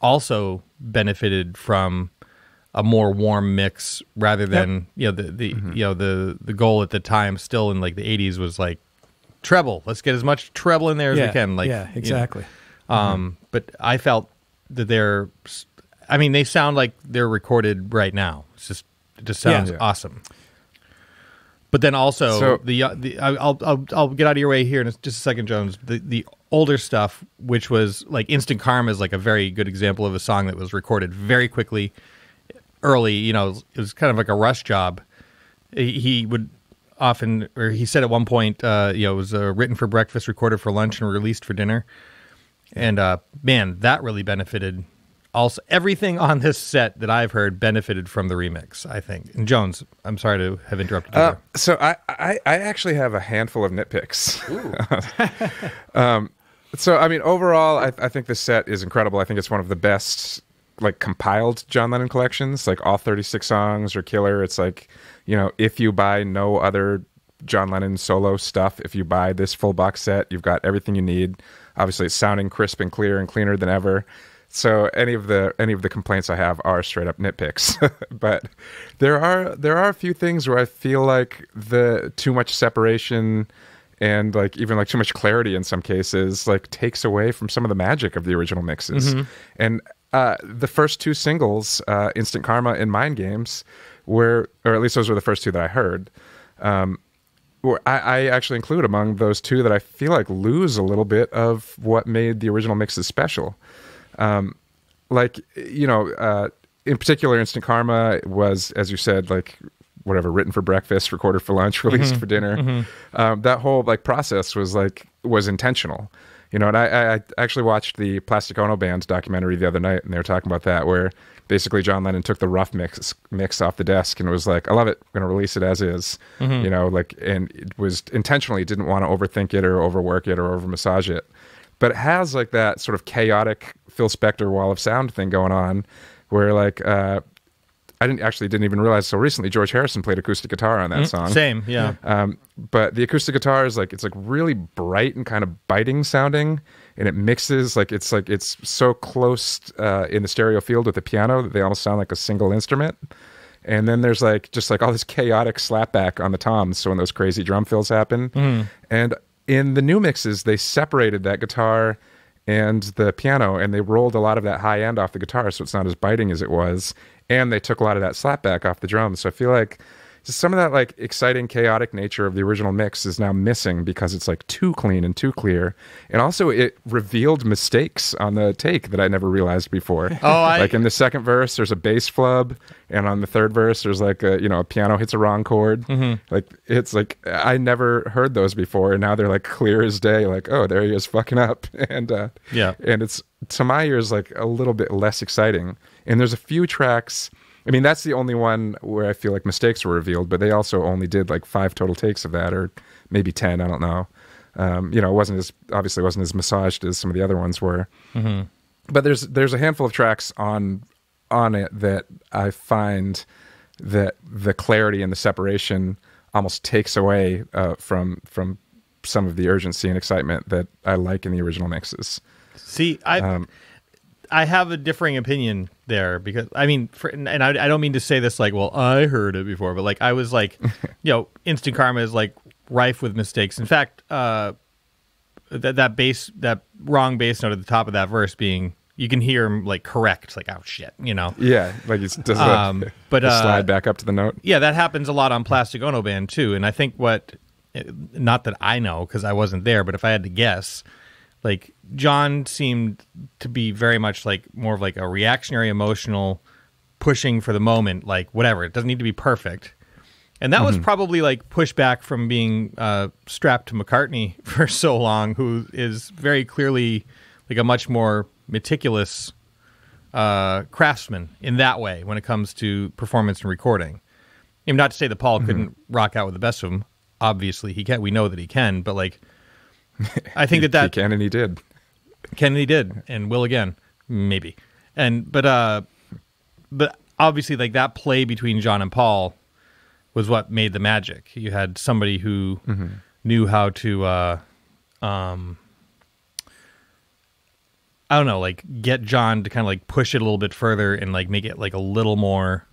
[SPEAKER 2] also benefited from a more warm mix rather than you know the the you know the the goal at the time still in like the 80s was like treble. Let's get as much treble in there as
[SPEAKER 4] yeah,
[SPEAKER 2] we can like
[SPEAKER 4] yeah
[SPEAKER 2] you know.
[SPEAKER 4] exactly.
[SPEAKER 2] Um but i felt that they're i mean they sound like they're recorded right now. It's just it just sounds
[SPEAKER 3] Yeah.
[SPEAKER 2] awesome but then also
[SPEAKER 3] So-
[SPEAKER 2] the uh, the I- I'll, I'll I'll get out of your way here in just a second, Jones. The the older stuff, which was like Instant Karma, is like a very good example of a song that was recorded very quickly, early. You know, it was kind of like a rush job. He, he would often, or he said at one point, uh, you know, it was uh, written for breakfast, recorded for lunch, and released for dinner. And uh, man, that really benefited. Also, everything on this set that I've heard benefited from the remix. I think. And Jones, I'm sorry to have interrupted you.
[SPEAKER 3] Uh, so I, I I actually have a handful of nitpicks. um, so I mean, overall, I, I think the set is incredible. I think it's one of the best like compiled John Lennon collections. Like all 36 songs are killer. It's like you know, if you buy no other John Lennon solo stuff, if you buy this full box set, you've got everything you need. Obviously, it's sounding crisp and clear and cleaner than ever. So any of the any of the complaints I have are straight up nitpicks, but there are there are a few things where I feel like the too much separation and like even like too much clarity in some cases like takes away from some of the magic of the original mixes. And uh, the first two singles, uh, Instant Karma and Mind Games, were or at least those were the first two that I heard. Um, I, I actually include among those two that I feel like lose a little bit of what made the original mixes special. Um, like you know, uh, in particular, Instant Karma was, as you said, like whatever written for breakfast, recorded for lunch, released for dinner. Um, that whole like process was like was intentional. You know, and I, I- actually watched the Plastic Ono Band documentary the other night, and they were talking about that, where basically John Lennon took the rough mix mix off the desk and was like, "I love it. I'm going to release it as is." You know, like, and it was intentionally didn't want to overthink it or overwork it or over massage it, but it has like that sort of chaotic Phil Spector wall of sound thing going on, where like uh, I didn't actually didn't even realize so recently George Harrison played acoustic guitar on that song.
[SPEAKER 2] Same, yeah.
[SPEAKER 3] Um, but the acoustic guitar is like it's like really bright and kind of biting sounding, and it mixes like it's like it's so close uh, in the stereo field with the piano that they almost sound like a single instrument. And then there's like just like all this chaotic slapback on the toms, so when those crazy drum fills happen. And in the new mixes, they separated that guitar and the piano, and they rolled a lot of that high end off the guitar, so it's not as biting as it was. And they took a lot of that slapback off the drums. So I feel like just some of that like exciting, chaotic nature of the original mix is now missing because it's like too clean and too clear. And also, it revealed mistakes on the take that I never realized before.
[SPEAKER 2] Oh, I-
[SPEAKER 3] like in the second verse, there's a bass flub, and on the third verse, there's like a you know a piano hits a wrong chord. Like it's like I never heard those before, and now they're like clear as day. Like oh, there he is fucking up, and uh,
[SPEAKER 2] Yeah.
[SPEAKER 3] and it's to my ears like a little bit less exciting. And there's a few tracks. I mean, that's the only one where I feel like mistakes were revealed, but they also only did like five total takes of that, or maybe ten. I don't know. Um, you know, it wasn't as obviously wasn't as massaged as some of the other ones were. But there's there's a handful of tracks on on it that I find that the clarity and the separation almost takes away uh, from from some of the urgency and excitement that I like in the original mixes.
[SPEAKER 2] See, I
[SPEAKER 3] Um,
[SPEAKER 2] I have a differing opinion there because I mean, for, and I, I don't mean to say this like, well, I heard it before, but like I was like, you know, instant karma is like rife with mistakes. In fact, uh, that that bass, that wrong bass note at the top of that verse being, you can hear him like correct, like oh shit, you know.
[SPEAKER 3] Yeah, like it does the,
[SPEAKER 2] Um, but, uh,
[SPEAKER 3] slide back up to the note.
[SPEAKER 2] Yeah, that happens a lot on Plastic Ono Band too. And I think what, not that I know because I wasn't there, but if I had to guess, like John seemed to be very much like more of like a reactionary, emotional, pushing for the moment, like whatever. It doesn't need to be perfect. And that was probably like pushback from being uh, strapped to McCartney for so long, who is very clearly like a much more meticulous uh, craftsman in that way when it comes to performance and recording. I mean, not to say that Paul couldn't rock out with the best of them. Obviously, he can. We know that he can, but like, I think that that he
[SPEAKER 3] can and he did.
[SPEAKER 2] Kennedy did and will again, maybe. And but uh, but obviously, like that play between John and Paul was what made the magic. You had somebody who knew how to, uh, um, I don't know, like get John to kind of like push it a little bit further and like make it like a little more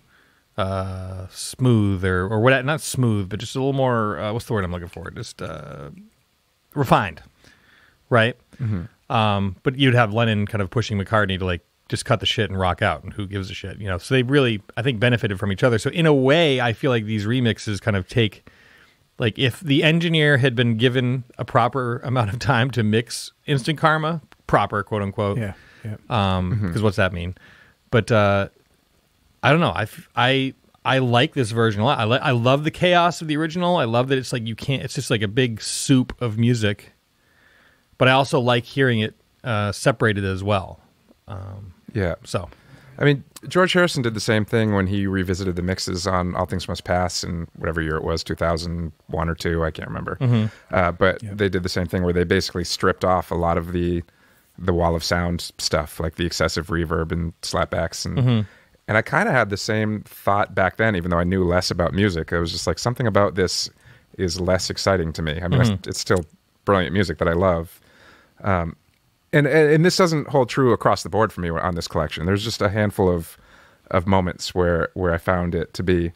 [SPEAKER 2] uh smooth or or what not smooth but just a little more uh, what's the word i'm looking for just uh refined right? Um but you'd have lennon kind of pushing mccartney to like just cut the shit and rock out and who gives a shit you know? So they really i think benefited from each other. So in a way i feel like these remixes kind of take like if the engineer had been given a proper amount of time to mix instant karma proper quote unquote
[SPEAKER 4] Yeah. Yeah.
[SPEAKER 2] um because what's that mean? But uh i don't know. I i i like this version a lot. I li- i love the chaos of the original. I love that it's like you can't it's just like a big soup of music. But i also like hearing it uh separated as well.
[SPEAKER 3] Yeah.
[SPEAKER 2] so.
[SPEAKER 3] I mean, George Harrison did the same thing when he revisited the mixes on All Things Must Pass in whatever year it was, 2001 or 2, I can't remember. Uh, but
[SPEAKER 4] Yeah.
[SPEAKER 3] they did the same thing where they basically stripped off a lot of the the wall of sound stuff, like the excessive reverb and slapbacks and and I kind of had the same thought back then even though I knew less about music. It was just like something about this is less exciting to me. I mean, it's, mm-hmm. it's still brilliant music that I love um, and and and this doesn't hold true across the board for me on this collection. There's just a handful of of moments where where I found it to be.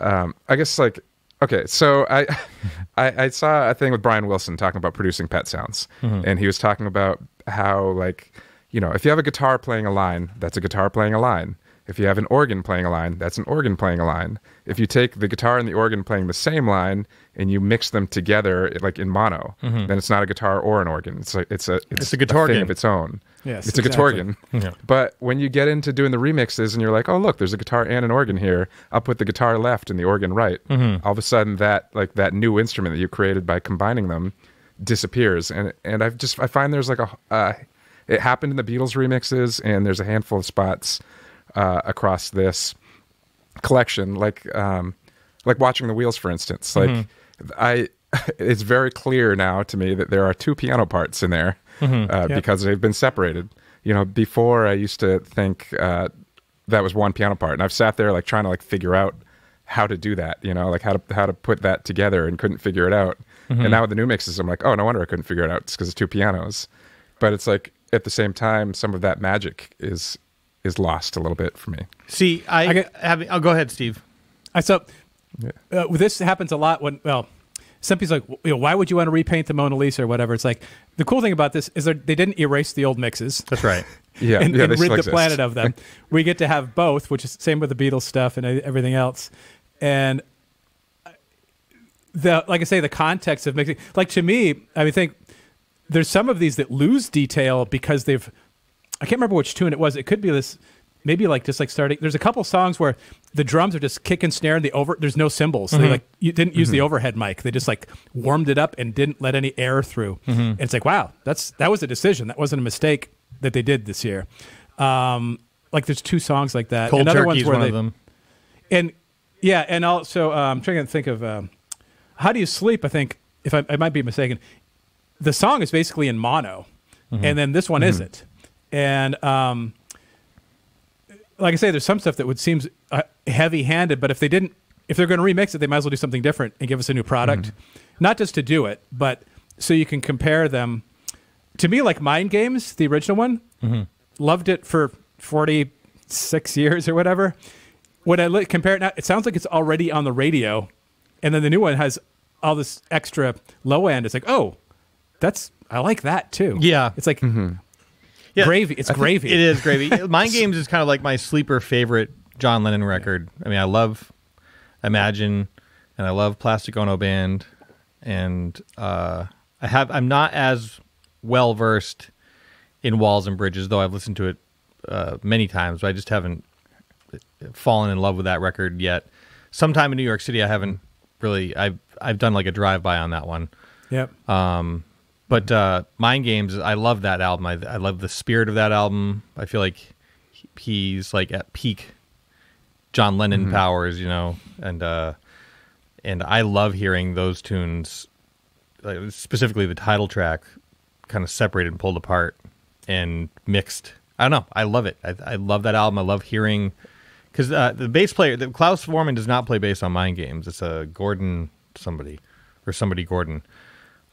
[SPEAKER 3] Um, I guess like okay, so I, I I saw a thing with Brian Wilson talking about producing pet sounds, mm-hmm. and he was talking about how like you know if you have a guitar playing a line, that's a guitar playing a line. If you have an organ playing a line, that's an organ playing a line. If you take the guitar and the organ playing the same line and you mix them together like in mono, then it's not a guitar or an organ. It's a it's a it's,
[SPEAKER 2] a guitar
[SPEAKER 3] thing
[SPEAKER 2] organ.
[SPEAKER 3] of its own.
[SPEAKER 4] Yes,
[SPEAKER 3] it's a guitar organ.
[SPEAKER 2] Yeah.
[SPEAKER 3] But when you get into doing the remixes and you're like, oh look, there's a guitar and an organ here. I'll put the guitar left and the organ right.
[SPEAKER 2] Mm-hmm.
[SPEAKER 3] All of a sudden, that like that new instrument that you created by combining them disappears. And and I've just I find there's like a uh, it happened in the Beatles remixes, and there's a handful of spots uh, across this collection, like um, like watching the wheels, for instance. Like
[SPEAKER 2] Mm-hmm.
[SPEAKER 3] I, it's very clear now to me that there are two piano parts in there
[SPEAKER 2] Mm-hmm.
[SPEAKER 3] uh,
[SPEAKER 4] Yep.
[SPEAKER 3] because they've been separated. You know, before I used to think uh, that was one piano part, and I've sat there like trying to like figure out how to do that. You know, like how to how to put that together, and couldn't figure it out.
[SPEAKER 2] Mm-hmm.
[SPEAKER 3] And now with the new mixes, I'm like, oh, no wonder I couldn't figure it out. It's because it's two pianos. But it's like at the same time, some of that magic is is lost a little bit for me.
[SPEAKER 2] see i,
[SPEAKER 4] I get-
[SPEAKER 2] have i'll go ahead steve
[SPEAKER 4] I so uh, this happens a lot when well, some people's like, you know, why would you want to repaint the Mona Lisa or whatever? It's like the cool thing about this is they're- they didn't erase the old mixes.
[SPEAKER 2] that's right
[SPEAKER 3] Yeah,
[SPEAKER 4] and,
[SPEAKER 3] yeah,
[SPEAKER 4] and
[SPEAKER 3] they
[SPEAKER 4] rid
[SPEAKER 3] still
[SPEAKER 4] the
[SPEAKER 3] exist.
[SPEAKER 4] planet of them. we get to have both, which is same with the Beatles stuff and everything else. And the like I say, the context of mixing, like to me, I mean, think there's some of these that lose detail because they've. I can't remember which tune it was. It could be this, maybe like just like starting. There's a couple songs where the drums are just kick and snare, and the over. There's no cymbals. They like you didn't use the overhead mic. They just like warmed it up and didn't let any air through. And it's like wow, that's that was a decision. That wasn't a mistake that they did this year. Um, like there's two songs like that.
[SPEAKER 2] cold
[SPEAKER 4] and other ones where
[SPEAKER 2] one
[SPEAKER 4] they,
[SPEAKER 2] of them
[SPEAKER 4] and yeah, and also uh, I'm trying to think of um, how do you sleep. I think if I, I might be mistaken, the song is basically in mono, and then this one isn't. And um, like I say, there's some stuff that would seems uh, heavy-handed, but if they didn't, if they're going to remix it, they might as well do something different and give us a new product, not just to do it, but so you can compare them. To me, like Mind Games, the original one, loved it for 46 years or whatever. When I look, compare it now, it sounds like it's already on the radio, and then the new one has all this extra low end. It's like, oh, that's I like that too.
[SPEAKER 2] Yeah.
[SPEAKER 4] it's like
[SPEAKER 2] Yeah.
[SPEAKER 4] gravy. It's gravy.
[SPEAKER 2] It is gravy. Mind Games is kind of like my sleeper favorite John Lennon record. I mean, I love Imagine, and I love Plastic Ono Band, and uh, I have. I'm not as well versed in Walls and Bridges, though I've listened to it uh, many times. But I just haven't fallen in love with that record yet. Sometime in New York City, I haven't really. I've I've done like a drive by on that one.
[SPEAKER 4] Yep.
[SPEAKER 2] But uh, Mind Games, I love that album. I, I love the spirit of that album. I feel like he's like at peak John Lennon powers, you know, and uh, and I love hearing those tunes, like specifically the title track, kind of separated and pulled apart and mixed. I don't know. I love it. I, I love that album. I love hearing because uh, the bass player, the, Klaus Voormann, does not play bass on Mind Games. It's a Gordon somebody or somebody Gordon.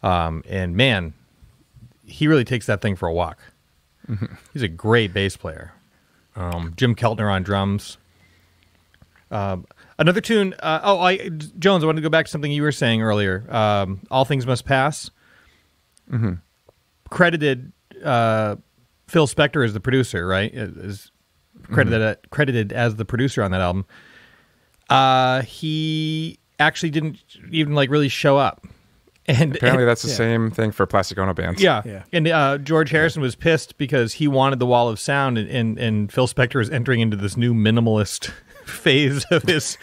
[SPEAKER 2] Um, and man, he really takes that thing for a walk. He's a great bass player. Um, Jim Keltner on drums. Um, another tune. Uh, oh, I, Jones, I wanted to go back to something you were saying earlier. Um, All things must pass. Credited uh, Phil Spector as the producer, right? Is credited credited as the producer on that album. Uh, he actually didn't even like really show up. And
[SPEAKER 3] Apparently, that's the
[SPEAKER 4] Yeah.
[SPEAKER 3] same thing for Plastic Ono bands.
[SPEAKER 2] yeah.
[SPEAKER 4] Yeah.
[SPEAKER 2] And uh, George Harrison was pissed because he wanted the wall of sound, and, and, and Phil Spector is entering into this new minimalist phase of his,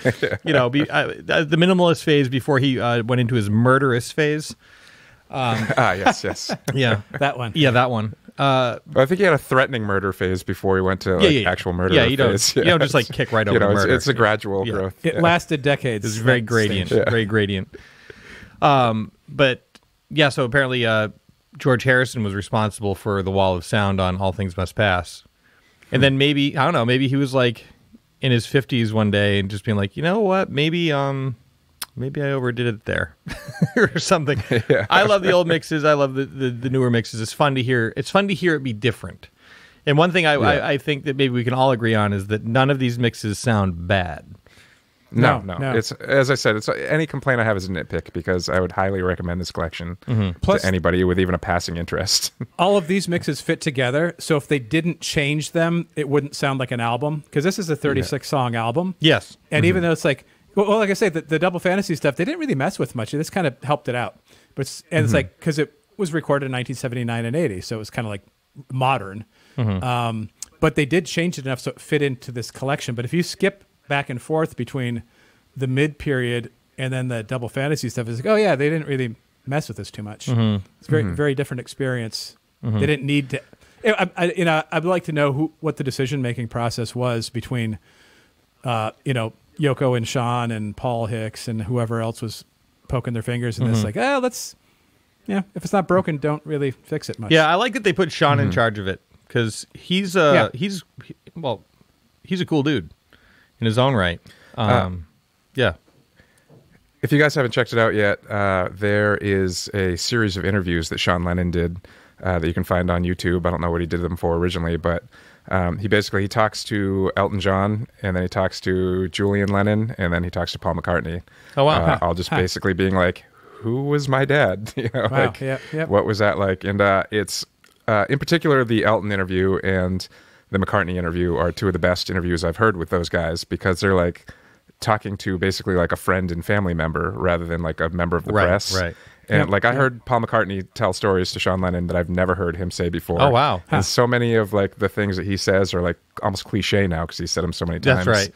[SPEAKER 2] you know, be, uh, the minimalist phase before he uh, went into his murderous phase.
[SPEAKER 3] ah, yes, yes.
[SPEAKER 2] Yeah.
[SPEAKER 4] that one.
[SPEAKER 2] yeah, that one. Uh,
[SPEAKER 3] I think he had a threatening murder phase before he went to like,
[SPEAKER 2] yeah, yeah.
[SPEAKER 3] actual murder.
[SPEAKER 2] Yeah, you don't-
[SPEAKER 3] phase.
[SPEAKER 2] you don't just, like, kick right
[SPEAKER 3] you
[SPEAKER 2] over
[SPEAKER 3] know,
[SPEAKER 2] to
[SPEAKER 3] it's,
[SPEAKER 2] murder.
[SPEAKER 3] it's a gradual
[SPEAKER 2] Yeah.
[SPEAKER 3] growth.
[SPEAKER 4] It
[SPEAKER 3] Yeah.
[SPEAKER 4] lasted decades.
[SPEAKER 2] It's very gradient,
[SPEAKER 4] stage.
[SPEAKER 2] very gradient. Um, but yeah, so apparently uh, George Harrison was responsible for the wall of sound on All Things Must Pass, and then maybe I don't know, maybe he was like in his fifties one day and just being like, you know what, maybe um, maybe I overdid it there or something. I love the old mixes. I love the, the the newer mixes. It's fun to hear. It's fun to hear it be different. And one thing I, I, I think that maybe we can all agree on is that none of these mixes sound bad.
[SPEAKER 3] No,
[SPEAKER 4] No,
[SPEAKER 3] no,
[SPEAKER 4] no.
[SPEAKER 3] It's as I said. It's any complaint I have is a nitpick because I would highly recommend this collection mm-hmm.
[SPEAKER 4] Plus-
[SPEAKER 3] to anybody with even a passing interest.
[SPEAKER 4] All of these mixes fit together, so if they didn't change them, it wouldn't sound like an album. Because this is a 36 song album.
[SPEAKER 2] Yes.
[SPEAKER 4] And mm-hmm. even though it's like, well, well, like I say, the, the double fantasy stuff, they didn't really mess with much. It just kind of helped it out. But it's, and it's mm-hmm. like because it was recorded in 1979 and 80, so it was kind of like modern. Um, but they did change it enough so it fit into this collection. But if you skip back and forth between the mid period and then the double fantasy stuff, it's like, oh yeah, they didn't really mess with this too much. Mm-hmm. It's a very mm-hmm. very different experience. Mm-hmm. They didn't need to. I, I, you know, I'd like to know who what the decision making process was between uh, you know, Yoko and Sean and Paul Hicks and whoever else was poking their fingers in this, like, oh, let's, yeah, if it's not broken, don't really fix it much.
[SPEAKER 2] Yeah, I like that they put Sean in charge of it because he's uh
[SPEAKER 4] Yeah.
[SPEAKER 2] he's he- well he's a cool dude in his own right. Um, yeah.
[SPEAKER 3] If you guys haven't checked it out yet, uh, there is a series of interviews that Sean Lennon did uh, that you can find on YouTube. I don't know what he did them for originally, but um, he basically he talks to Elton John, and then he talks to Julian Lennon, and then he talks to Paul McCartney.
[SPEAKER 2] Oh, wow.
[SPEAKER 3] Uh,
[SPEAKER 2] Huh.
[SPEAKER 3] all just
[SPEAKER 4] Huh.
[SPEAKER 3] basically being like, "Who was my dad?" you know,
[SPEAKER 4] Wow.
[SPEAKER 3] like,
[SPEAKER 4] Yep, yep.
[SPEAKER 3] what was that like? And uh, it's uh, in particular the Elton interview and the McCartney interview are two of the best interviews I've heard with those guys because they're like talking to basically like a friend and family member rather than like a member of the
[SPEAKER 2] Right,
[SPEAKER 3] press.
[SPEAKER 2] right.
[SPEAKER 3] And
[SPEAKER 4] Yep,
[SPEAKER 3] like I
[SPEAKER 4] yep.
[SPEAKER 3] heard Paul McCartney tell stories to Sean Lennon that I've never heard him say before.
[SPEAKER 2] Oh, wow.
[SPEAKER 3] And so many of like the things that he says are like almost cliche now because he said them so many times.
[SPEAKER 2] That's right.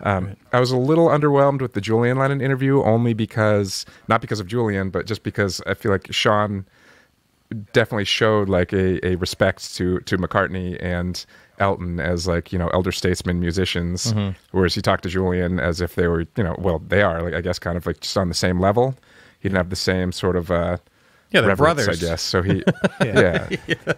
[SPEAKER 3] Um, I was a little underwhelmed with the Julian Lennon interview, only because not because of Julian, but just because I feel like Sean definitely showed like a, a respect to to McCartney and Elton as like you know elder statesmen musicians, whereas he talked to Julian as if they were you know well they are like I guess kind of like just on the same level. He didn't have the same sort of uh,
[SPEAKER 2] Yeah, they're brothers.
[SPEAKER 3] I guess. So he, yeah.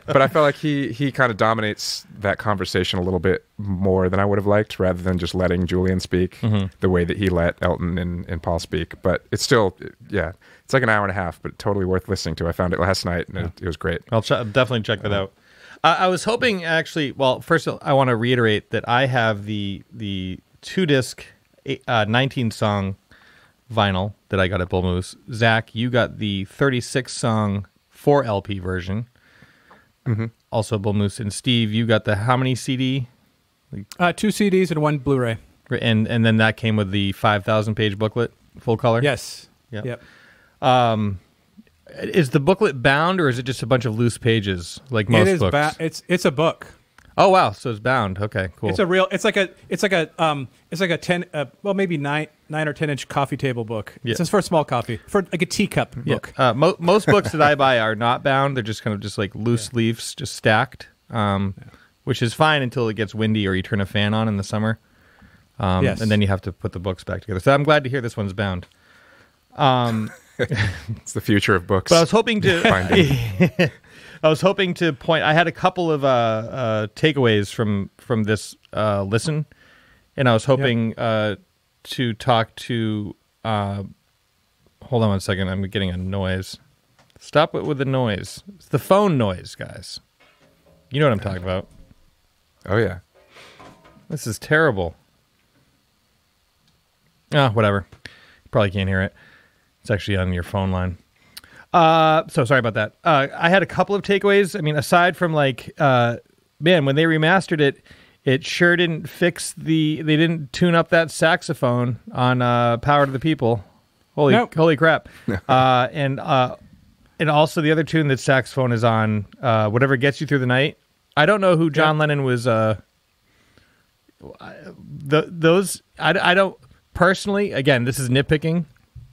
[SPEAKER 3] But I felt like he he kind of dominates that conversation a little bit more than I would have liked, rather than just letting Julian speak
[SPEAKER 2] Mm-hmm.
[SPEAKER 3] the way that he let Elton and, and Paul speak. But it's still, yeah, it's like an hour and a half, but totally worth listening to. I found it last night, and it, it was great.
[SPEAKER 2] I'll ch- definitely check that out. Uh, I was hoping actually. Well, first I want to reiterate that I have the the two disc, uh, nineteen song vinyl that I got at Bull Moose. Zach, you got the thirty six song four LP version. Also Bull Moose and Steve, you got the how many CD?
[SPEAKER 4] Uh, two CDs and one Blu-ray.
[SPEAKER 2] And and then that came with the five thousand page booklet, full color.
[SPEAKER 4] Yes.
[SPEAKER 2] Yep.
[SPEAKER 4] Yep.
[SPEAKER 2] Is the booklet bound or is it just a bunch of loose pages like most
[SPEAKER 4] it is.
[SPEAKER 2] books?
[SPEAKER 4] Ba- it's it's a book.
[SPEAKER 2] oh wow, so it's bound. Okay, cool.
[SPEAKER 4] It's a real. It's like a. It's like a. Um. It's like a ten. Uh, well, maybe nine, nine or ten inch coffee table book.
[SPEAKER 2] Yeah.
[SPEAKER 4] It's for a small coffee, for like a teacup
[SPEAKER 2] Yeah.
[SPEAKER 4] book.
[SPEAKER 2] Uh, mo- most books that I buy are not bound. They're just kind of just like loose leaves, just stacked, um, which is fine until it gets windy or you turn a fan on in the summer. Um,
[SPEAKER 4] Yes.
[SPEAKER 2] And then you have to put the books back together. So I'm glad to hear this one's bound.
[SPEAKER 3] It's the future of books.
[SPEAKER 2] But I was hoping to. I was hoping to point. I had a couple of uh, uh, takeaways from from this uh, listen, and I was hoping uh, to talk to. Uh, hold on one second. I'm getting a noise. Stop it with the noise. It's the phone noise, guys. You know what I'm talking about.
[SPEAKER 3] oh yeah,
[SPEAKER 2] This is terrible. Ah, whatever. You probably can't hear it. It's actually on your phone line. Uh, so sorry about that. Uh, I had a couple of takeaways. I mean, aside from like, uh, man, when they remastered it, it sure didn't fix the. They didn't tune up that saxophone on uh, "Power to the People." Holy,
[SPEAKER 4] Nope.
[SPEAKER 2] holy crap! uh, and uh, and also the other tune that saxophone is on, uh, "Whatever Gets You Through the Night." I don't know who John Lennon was. Uh, the those I, I don't personally again this is nitpicking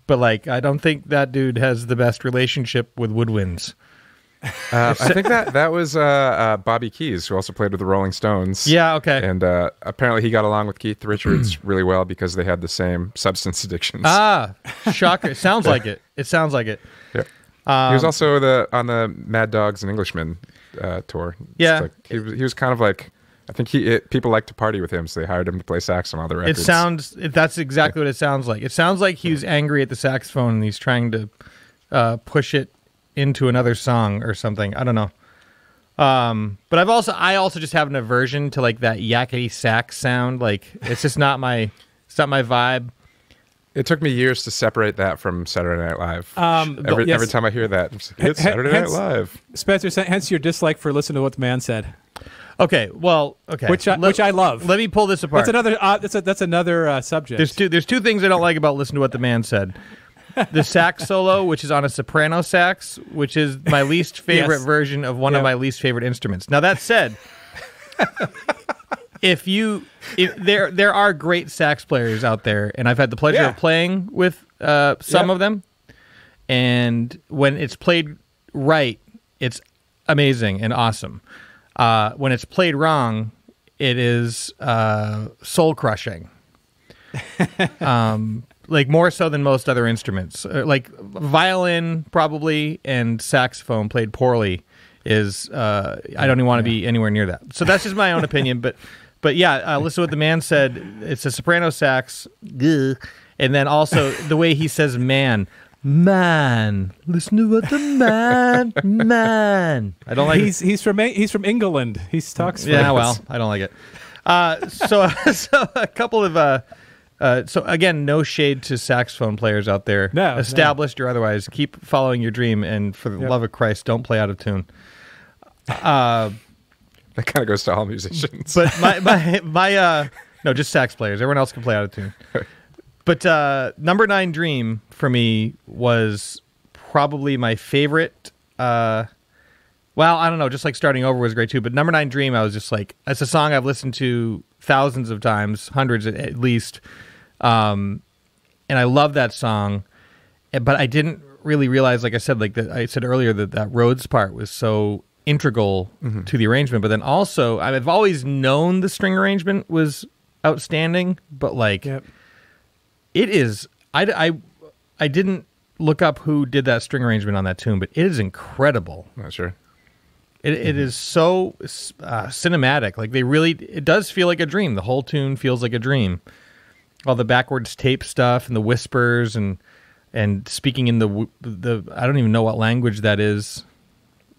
[SPEAKER 2] but like i don't think that dude has the best relationship with woodwinds
[SPEAKER 3] uh, I think that that was uh, uh, Bobby Keys, who also played with the Rolling Stones.
[SPEAKER 2] yeah okay
[SPEAKER 3] and uh, apparently he got along with Keith Richards really well because they had the same substance addictions.
[SPEAKER 2] ah shocker it sounds like it it sounds like it
[SPEAKER 3] Yeah.
[SPEAKER 2] Um,
[SPEAKER 3] he was also the on the Mad Dogs and Englishmen uh, tour. It's
[SPEAKER 2] Yeah.
[SPEAKER 3] like- he was he was kind of like I think he it, people like to party with him, so they hired him to play sax on all the
[SPEAKER 2] it
[SPEAKER 3] records.
[SPEAKER 2] sounds that's exactly what it sounds like it sounds like he's angry at the saxophone and he's trying to uh, push it into another song or something i don't know um, but i've also i also just have an aversion to like that yakety sax sound like it's just not my it's not my vibe
[SPEAKER 3] It took me years to separate that from Saturday Night Live.
[SPEAKER 4] Um,
[SPEAKER 3] every,
[SPEAKER 4] yes.
[SPEAKER 3] every time I hear that, it's,
[SPEAKER 4] H-
[SPEAKER 3] it's Saturday Night
[SPEAKER 4] hence-
[SPEAKER 3] Live.
[SPEAKER 4] Spencer, hence your dislike for listening to what the man said,
[SPEAKER 2] Okay, well, okay,
[SPEAKER 4] which I,
[SPEAKER 2] Let-
[SPEAKER 4] which I love.
[SPEAKER 2] Let me pull this apart.
[SPEAKER 4] that's another. Uh, that's a, that's another uh, subject.
[SPEAKER 2] there's two. There's two things I don't like about listen to what the man said. The sax solo, which is on a soprano sax, which is my least favorite
[SPEAKER 4] Yes.
[SPEAKER 2] version of one of my least favorite instruments. Now that said, if you if there there are great sax players out there, and I've had the pleasure
[SPEAKER 4] Yeah.
[SPEAKER 2] of playing with uh, some of them, and when it's played right, it's amazing and awesome. Uh, when it's played wrong, it is uh, soul crushing. um, like more so than most other instruments. Uh, like violin, probably, and saxophone played poorly is. Uh, I don't even want to be anywhere near that. So that's just my own opinion. But, but yeah, uh, listen to what the man said. It's a soprano sax, and then also the way he says "man." Man, listen to what the man, man. I don't like.
[SPEAKER 4] he's he's from he's from England. He talks.
[SPEAKER 2] Yeah,
[SPEAKER 4] French.
[SPEAKER 2] well, I don't like it. Uh, so, so a couple of uh, uh, so again, no shade to saxophone players out there,
[SPEAKER 4] No, no.
[SPEAKER 2] established or otherwise. Keep following your dream, and for the
[SPEAKER 4] Yep.
[SPEAKER 2] love of Christ, don't play out of tune. Uh,
[SPEAKER 3] That kind of goes to all musicians.
[SPEAKER 2] but my my my uh, no, just sax players. Everyone else can play out of tune. But uh, number nine, Dream for me was probably my favorite. Uh, well, I don't know. Just like starting over was great too. But number nine, Dream, I was just like, it's a song I've listened to thousands of times, hundreds at, least. Um, and I love that song. Eh, But I didn't really realize, like I said, like that I said earlier, that that Rhodes part was so integral to the arrangement. But then also, I've always known the string arrangement was outstanding, but like
[SPEAKER 4] Yep.
[SPEAKER 2] It is I, I, I didn't look up who did that string arrangement on that tune, but it is incredible.
[SPEAKER 3] Not sure.
[SPEAKER 2] It, it is so uh, cinematic. Like they really, it does feel like a dream. The whole tune feels like a dream. All the backwards tape stuff and the whispers and and speaking in the the I don't even know what language that is.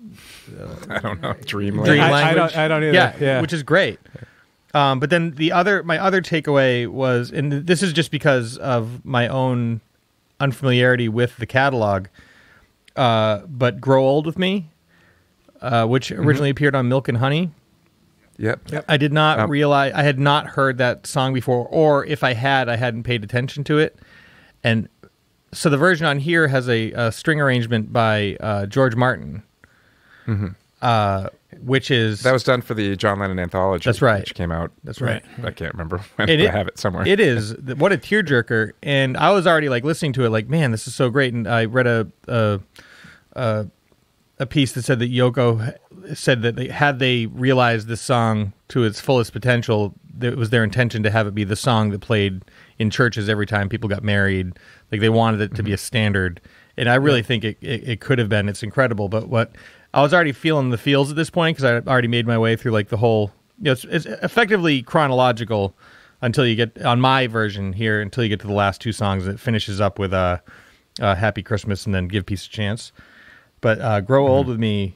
[SPEAKER 3] I don't know. Dream.
[SPEAKER 2] Dream
[SPEAKER 4] I- I
[SPEAKER 2] language.
[SPEAKER 4] don't- I don't either.
[SPEAKER 2] Yeah,
[SPEAKER 4] Yeah.
[SPEAKER 2] which is great. Um, but then the other, my other takeaway was, and this is just because of my own unfamiliarity with the catalog. Uh, but "Grow Old with Me," uh, which
[SPEAKER 3] Mm-hmm.
[SPEAKER 2] originally appeared on Milk and Honey,
[SPEAKER 3] Yep.
[SPEAKER 4] Yep.
[SPEAKER 2] I did not
[SPEAKER 3] Um,
[SPEAKER 2] realize I had not heard that song before, or if I had, I hadn't paid attention to it. And so the version on here has a, a string arrangement by uh, George Martin, uh, which is
[SPEAKER 3] Mm-hmm. That was done for the John Lennon anthology.
[SPEAKER 2] That's right.
[SPEAKER 3] Which came out.
[SPEAKER 2] that's right.
[SPEAKER 3] I can't remember when.
[SPEAKER 2] And
[SPEAKER 3] but I have it somewhere.
[SPEAKER 2] It is what a tearjerker, and I was already like listening to it, like, man, this is so great. And I read a a a, a piece that said that Yoko said that they, had they realized this song to its fullest potential, that it was their intention to have it be the song that played in churches every time people got married. Like they wanted it to be a standard, and I really think it, it it could have been. It's incredible, but what I was already feeling the feels at this point because I already made my way through like the whole. You know, it's, it's effectively chronological until you get on my version here until you get to the last two songs. It finishes up with uh, uh, "Happy Christmas" and then "Give Peace a Chance." But uh, "Grow Old with Me"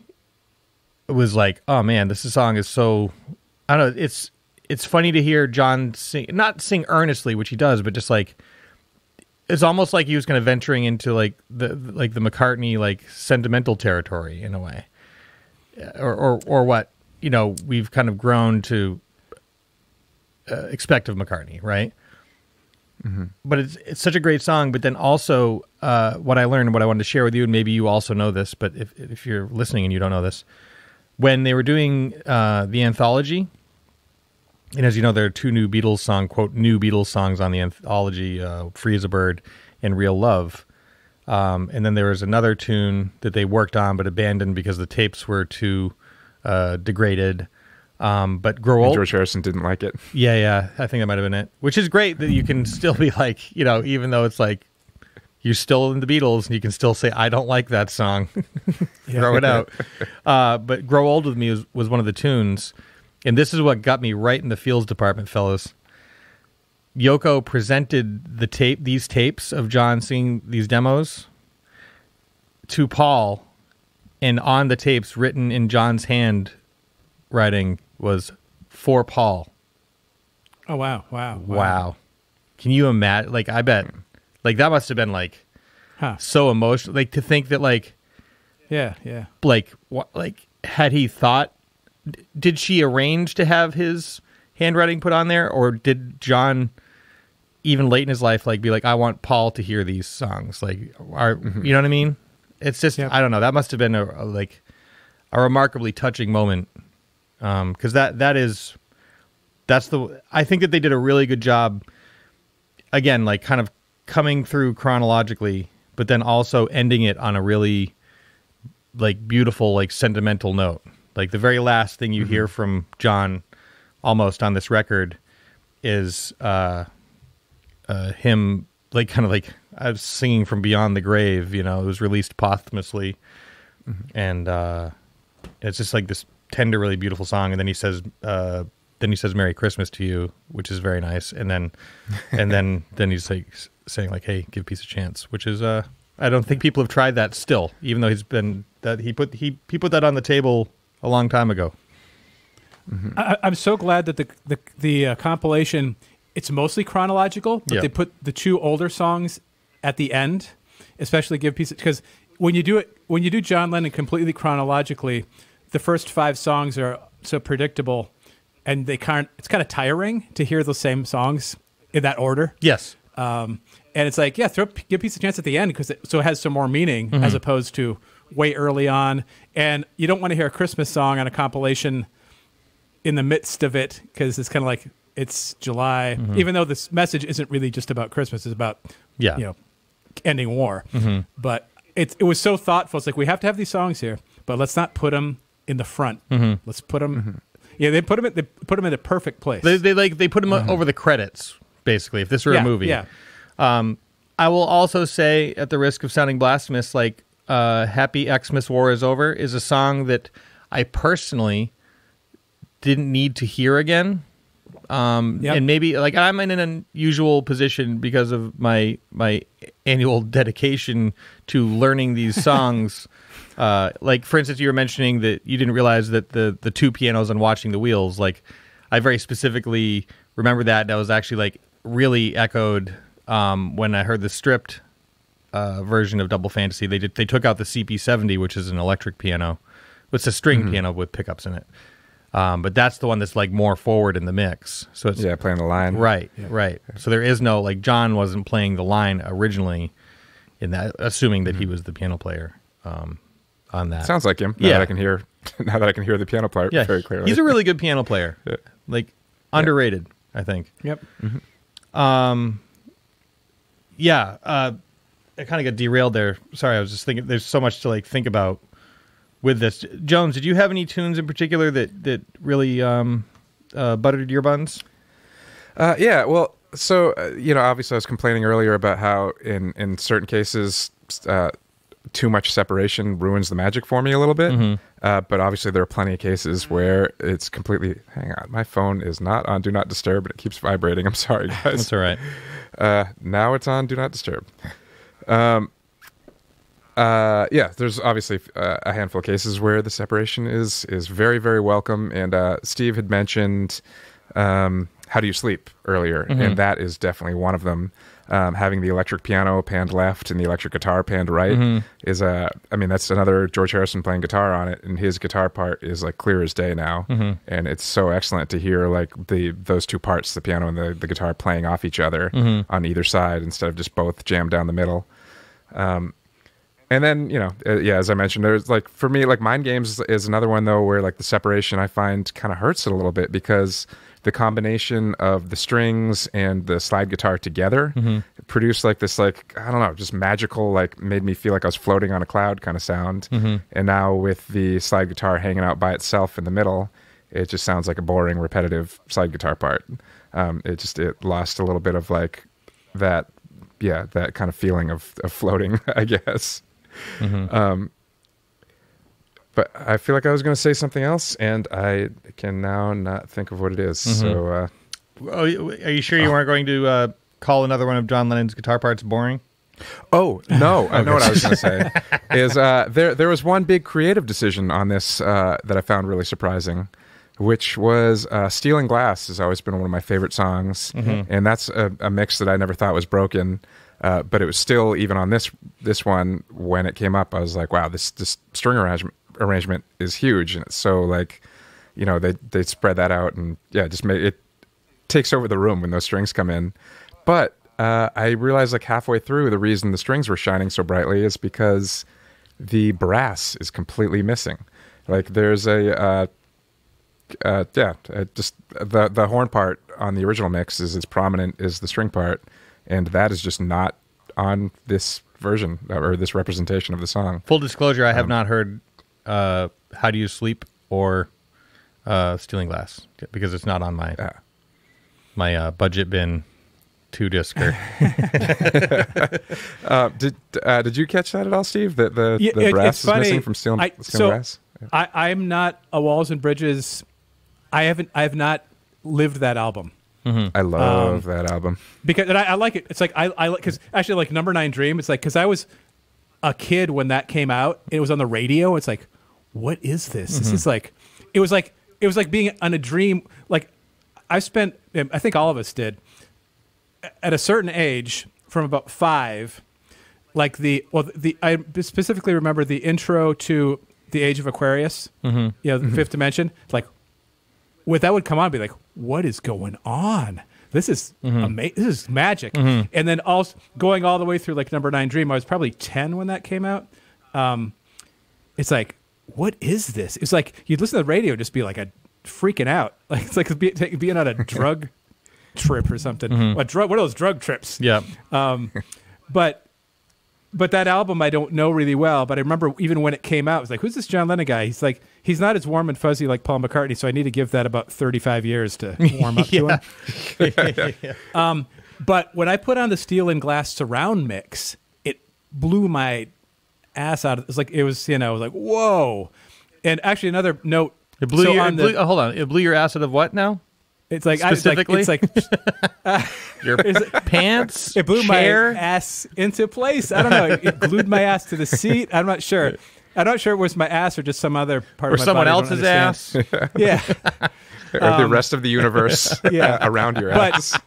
[SPEAKER 2] was like, oh man, this song is so. I don't know. It's it's funny to hear John sing, not sing earnestly, which he does, but just like it's almost like he was kind of venturing into like the like the McCartney like sentimental territory in a way, or or or what you know we've kind of grown to uh, expect of McCartney, right? But it's it's such a great song. But then also, uh, what I learned, and what I wanted to share with you, and maybe you also know this, but if if you're listening and you don't know this, when they were doing uh, the anthology, and as you know, there are two new Beatles song, quote, new Beatles songs on the anthology, uh, "Free as a Bird" and "Real Love." Um, and then there was another tune that they worked on but abandoned because the tapes were too uh, degraded. Um, but "Grow
[SPEAKER 3] And
[SPEAKER 2] Old,"
[SPEAKER 3] George Harrison didn't like it.
[SPEAKER 2] yeah, yeah, I think that might have been it. Which is great that you can still be like, you know, even though it's like you're still in the Beatles, and you can still say, "I don't like that song." Throw it out. Uh, but "Grow Old with Me" was, was one of the tunes, and this is what got me right in the fields department, fellas. Yoko presented the tape, these tapes of John singing these demos, to Paul, and on the tapes, written in John's hand writing, was for Paul.
[SPEAKER 4] Oh wow, wow,
[SPEAKER 2] Wow. Can you imagine? Like, I bet, like that must have been like
[SPEAKER 4] Huh.
[SPEAKER 2] so emotional. Like to think that, like,
[SPEAKER 4] Yeah, yeah.
[SPEAKER 2] like what, like had he thought? Did she arrange to have his handwriting put on there, or did John, even late in his life, like be like, I want Paul to hear these songs? Like, are mm-hmm. you know what I mean? It's just
[SPEAKER 4] Yep.
[SPEAKER 2] I don't know. That must have been a, a like a remarkably touching moment, um, because that that is that's the I think that they did a really good job. Again, like kind of coming through chronologically, but then also ending it on a really like beautiful, like sentimental note. Like the very last thing you hear from John, almost on this record, is uh, uh, him like kind of like I was singing from beyond the grave. You know, it was released posthumously, and uh, it's just like this tender, really beautiful song. And then he says, uh, then he says "Merry Christmas" to you, which is very nice. And then, and then, then he's like saying like, "Hey, give peace a chance," which is uh, I don't think people have tried that still, even though he's been that he put he he put that on the table a long time ago.
[SPEAKER 4] I, I'm so glad that the the, the uh, compilation it's mostly chronological, but
[SPEAKER 2] Yeah.
[SPEAKER 4] they put the two older songs at the end, especially give pieces because when you do it when you do John Lennon completely chronologically, the first five songs are so predictable, and they can't. It's kind of tiring to hear the same songs in that order.
[SPEAKER 2] Yes.
[SPEAKER 4] Um, and it's like, yeah, throw give Peace a chance at the end because it, so it has some more meaning
[SPEAKER 2] Mm-hmm.
[SPEAKER 4] as opposed to way early on. And you don't want to hear a Christmas song on a compilation in the midst of it because it's kind of like it's July, even though this message isn't really just about Christmas; it's about
[SPEAKER 2] Mm-hmm. Yeah. Mm-hmm.
[SPEAKER 4] you know ending war. But it it was so thoughtful. It's like we have to have these songs here, but let's not put them in the front.
[SPEAKER 2] Mm-hmm.
[SPEAKER 4] Let's put them. Yeah, they put them. At, they put them in a perfect place.
[SPEAKER 2] They, they like they put him over the credits basically. If this were
[SPEAKER 4] yeah,
[SPEAKER 2] a movie,
[SPEAKER 4] Yeah.
[SPEAKER 2] I I will also say, at the risk of sounding blasphemous, like uh, "Happy Xmas War is Over" is a song that I personally didn't need to hear again. Um,
[SPEAKER 4] Yep.
[SPEAKER 2] And maybe like I'm in an unusual position because of my my annual dedication to learning these songs. uh, like for instance, you were mentioning that you didn't realize that the the two pianos and watching the wheels. Like I very specifically remember that. That was actually like really echoed um, when I heard the stripped uh, version of Double Fantasy. They did they took out the CP70, which is an electric piano. It's a string piano with pickups in it. Um, but that's the one that's like more forward in the mix. So it's
[SPEAKER 3] Yeah, playing the line.
[SPEAKER 2] right, right. So there is no like John wasn't playing the line originally in that, assuming that he was the piano player um, on that.
[SPEAKER 3] Sounds like him. Now
[SPEAKER 2] Yeah.
[SPEAKER 3] that I can hear. Now that I can hear the piano part
[SPEAKER 2] yeah,
[SPEAKER 3] very clearly.
[SPEAKER 2] he's a really good piano player.
[SPEAKER 3] Yeah.
[SPEAKER 2] Like underrated, I think.
[SPEAKER 4] Yep. Um.
[SPEAKER 2] yeah uh i kind of got derailed there sorry i was just thinking there's so much to like think about with this jones did you have any tunes in particular that that really um uh buttered your buns
[SPEAKER 3] Uh, yeah, well, so uh, you know, obviously, I was complaining earlier about how in in certain cases, uh, too much separation ruins the magic for me a little bit.
[SPEAKER 2] Mm-hmm.
[SPEAKER 3] Uh, but obviously, there are plenty of cases where it's completely. Hang on, my phone is not on Do Not Disturb, but it keeps vibrating. I'm sorry, guys.
[SPEAKER 2] that's all right
[SPEAKER 3] Uh, now it's on Do Not Disturb. Um, uh, yeah, there's obviously uh, a handful of cases where the separation is is very very welcome. And uh, Steve had mentioned um, "How Do You Sleep" earlier, and that is definitely one of them. Um, having the electric piano panned left and the electric guitar panned right is a. I mean, that's another George Harrison playing guitar on it, and his guitar part is like clear as day now, and it's so excellent to hear like the those two parts, the piano and the, the guitar, playing off each other on either side instead of just both jammed down the middle. And then you know, uh, yeah, as I mentioned, there's like for me, like Mind Games is another one though where like the separation I find kind of hurts it a little bit because the combination of the strings and the slide guitar together produced like this like I don't know, just magical like made me feel like I was floating on a cloud kind of sound. And now with the slide guitar hanging out by itself in the middle, it just sounds like a boring, repetitive slide guitar part. Um, it just it lost a little bit of like that, yeah, that kind of feeling of, of floating, I guess. Um, but I feel like I was going to say something else, and I can now not think of what it is. So uh,
[SPEAKER 2] oh are you sure you weren't going to uh call another one of john lennon's guitar parts boring
[SPEAKER 3] Oh no! I know what I was going to say. Is uh, there there was one big creative decision on this uh, that I found really surprising, which was uh, "Steel and Glass" has always been one of my favorite songs, and that's a, a mix that I never thought was broken. Uh, but it was still even on this this one when it came up, I was like, wow, this this string arrangement arrangement is huge, and it's so like, you know, they they spread that out, and yeah, just made it takes over the room when those strings come in. But uh, I realized like halfway through the reason the strings were shining so brightly is because the brass is completely missing. Like there's a uh, uh, yeah, uh, just the the horn part on the original mix is as prominent as the string part, and that is just not on this version or this representation of the song.
[SPEAKER 2] full disclosure i have not heard uh how do you sleep or uh steel and glass because it's not on my
[SPEAKER 3] Yeah.
[SPEAKER 2] my uh budget bin two discer
[SPEAKER 3] Uh, did uh, did you catch that at all, Steve? That the,
[SPEAKER 4] Yeah,
[SPEAKER 3] the
[SPEAKER 4] it-
[SPEAKER 3] brass is
[SPEAKER 4] funny.
[SPEAKER 3] missing from stealing,
[SPEAKER 4] I-
[SPEAKER 3] stealing
[SPEAKER 4] so
[SPEAKER 3] brass.
[SPEAKER 4] I, I'm not a Walls and Bridges. I haven't. I have not lived that album
[SPEAKER 3] I love that album.
[SPEAKER 4] because and I, I like it. It's like I I like because actually like Number Nine Dream. It's like because I was a kid when that came out. It was on the radio. It's like, what is this? This mm-hmm. is like, it was like it was like being on a dream. Like I spent. Um, I think all of us did at a certain age from about five like the well the i specifically remember the intro to the age of aquarius mm-hmm. you know the mm-hmm. fifth dimension it's like what that would come on and be like what is going on this is mm-hmm. amazing! this is magic and then also going all the way through like number nine dream i was probably 10 when that came out um, it's like what is this it's like you'd listen to the radio just be like a freaking out like it's like being on a drug trip or something mm-hmm. a drug what are those drug trips
[SPEAKER 2] yeah um,
[SPEAKER 4] but but that album I don't know really well. But I remember even when it came out, I was like, "Who's this John Lennon guy?" He's like, he's not as warm and fuzzy like Paul McCartney. So I need to give that about thirty five years to warm up to him. Um, but when I put on the steel and glass surround mix, it blew my ass out. Of, it's like it was, you know, I was like, whoa. And actually, another note.
[SPEAKER 2] It blew
[SPEAKER 4] so
[SPEAKER 2] your.
[SPEAKER 4] on
[SPEAKER 2] It
[SPEAKER 4] the-
[SPEAKER 2] blew, oh, hold on. It blew your ass out of what now?
[SPEAKER 4] It's like I, it's like
[SPEAKER 2] Specifically?
[SPEAKER 4] it's like
[SPEAKER 2] Your pants.
[SPEAKER 4] it blew
[SPEAKER 2] chair?
[SPEAKER 4] my ass into place. I don't know. It glued my ass to the seat. I'm not sure. I'm not sure it was my ass or just some other part
[SPEAKER 2] or
[SPEAKER 4] of my
[SPEAKER 2] someone
[SPEAKER 4] body
[SPEAKER 2] else's ass.
[SPEAKER 4] Yeah.
[SPEAKER 3] or the um, rest of the universe
[SPEAKER 4] yeah.
[SPEAKER 3] around your
[SPEAKER 4] But-
[SPEAKER 3] ass.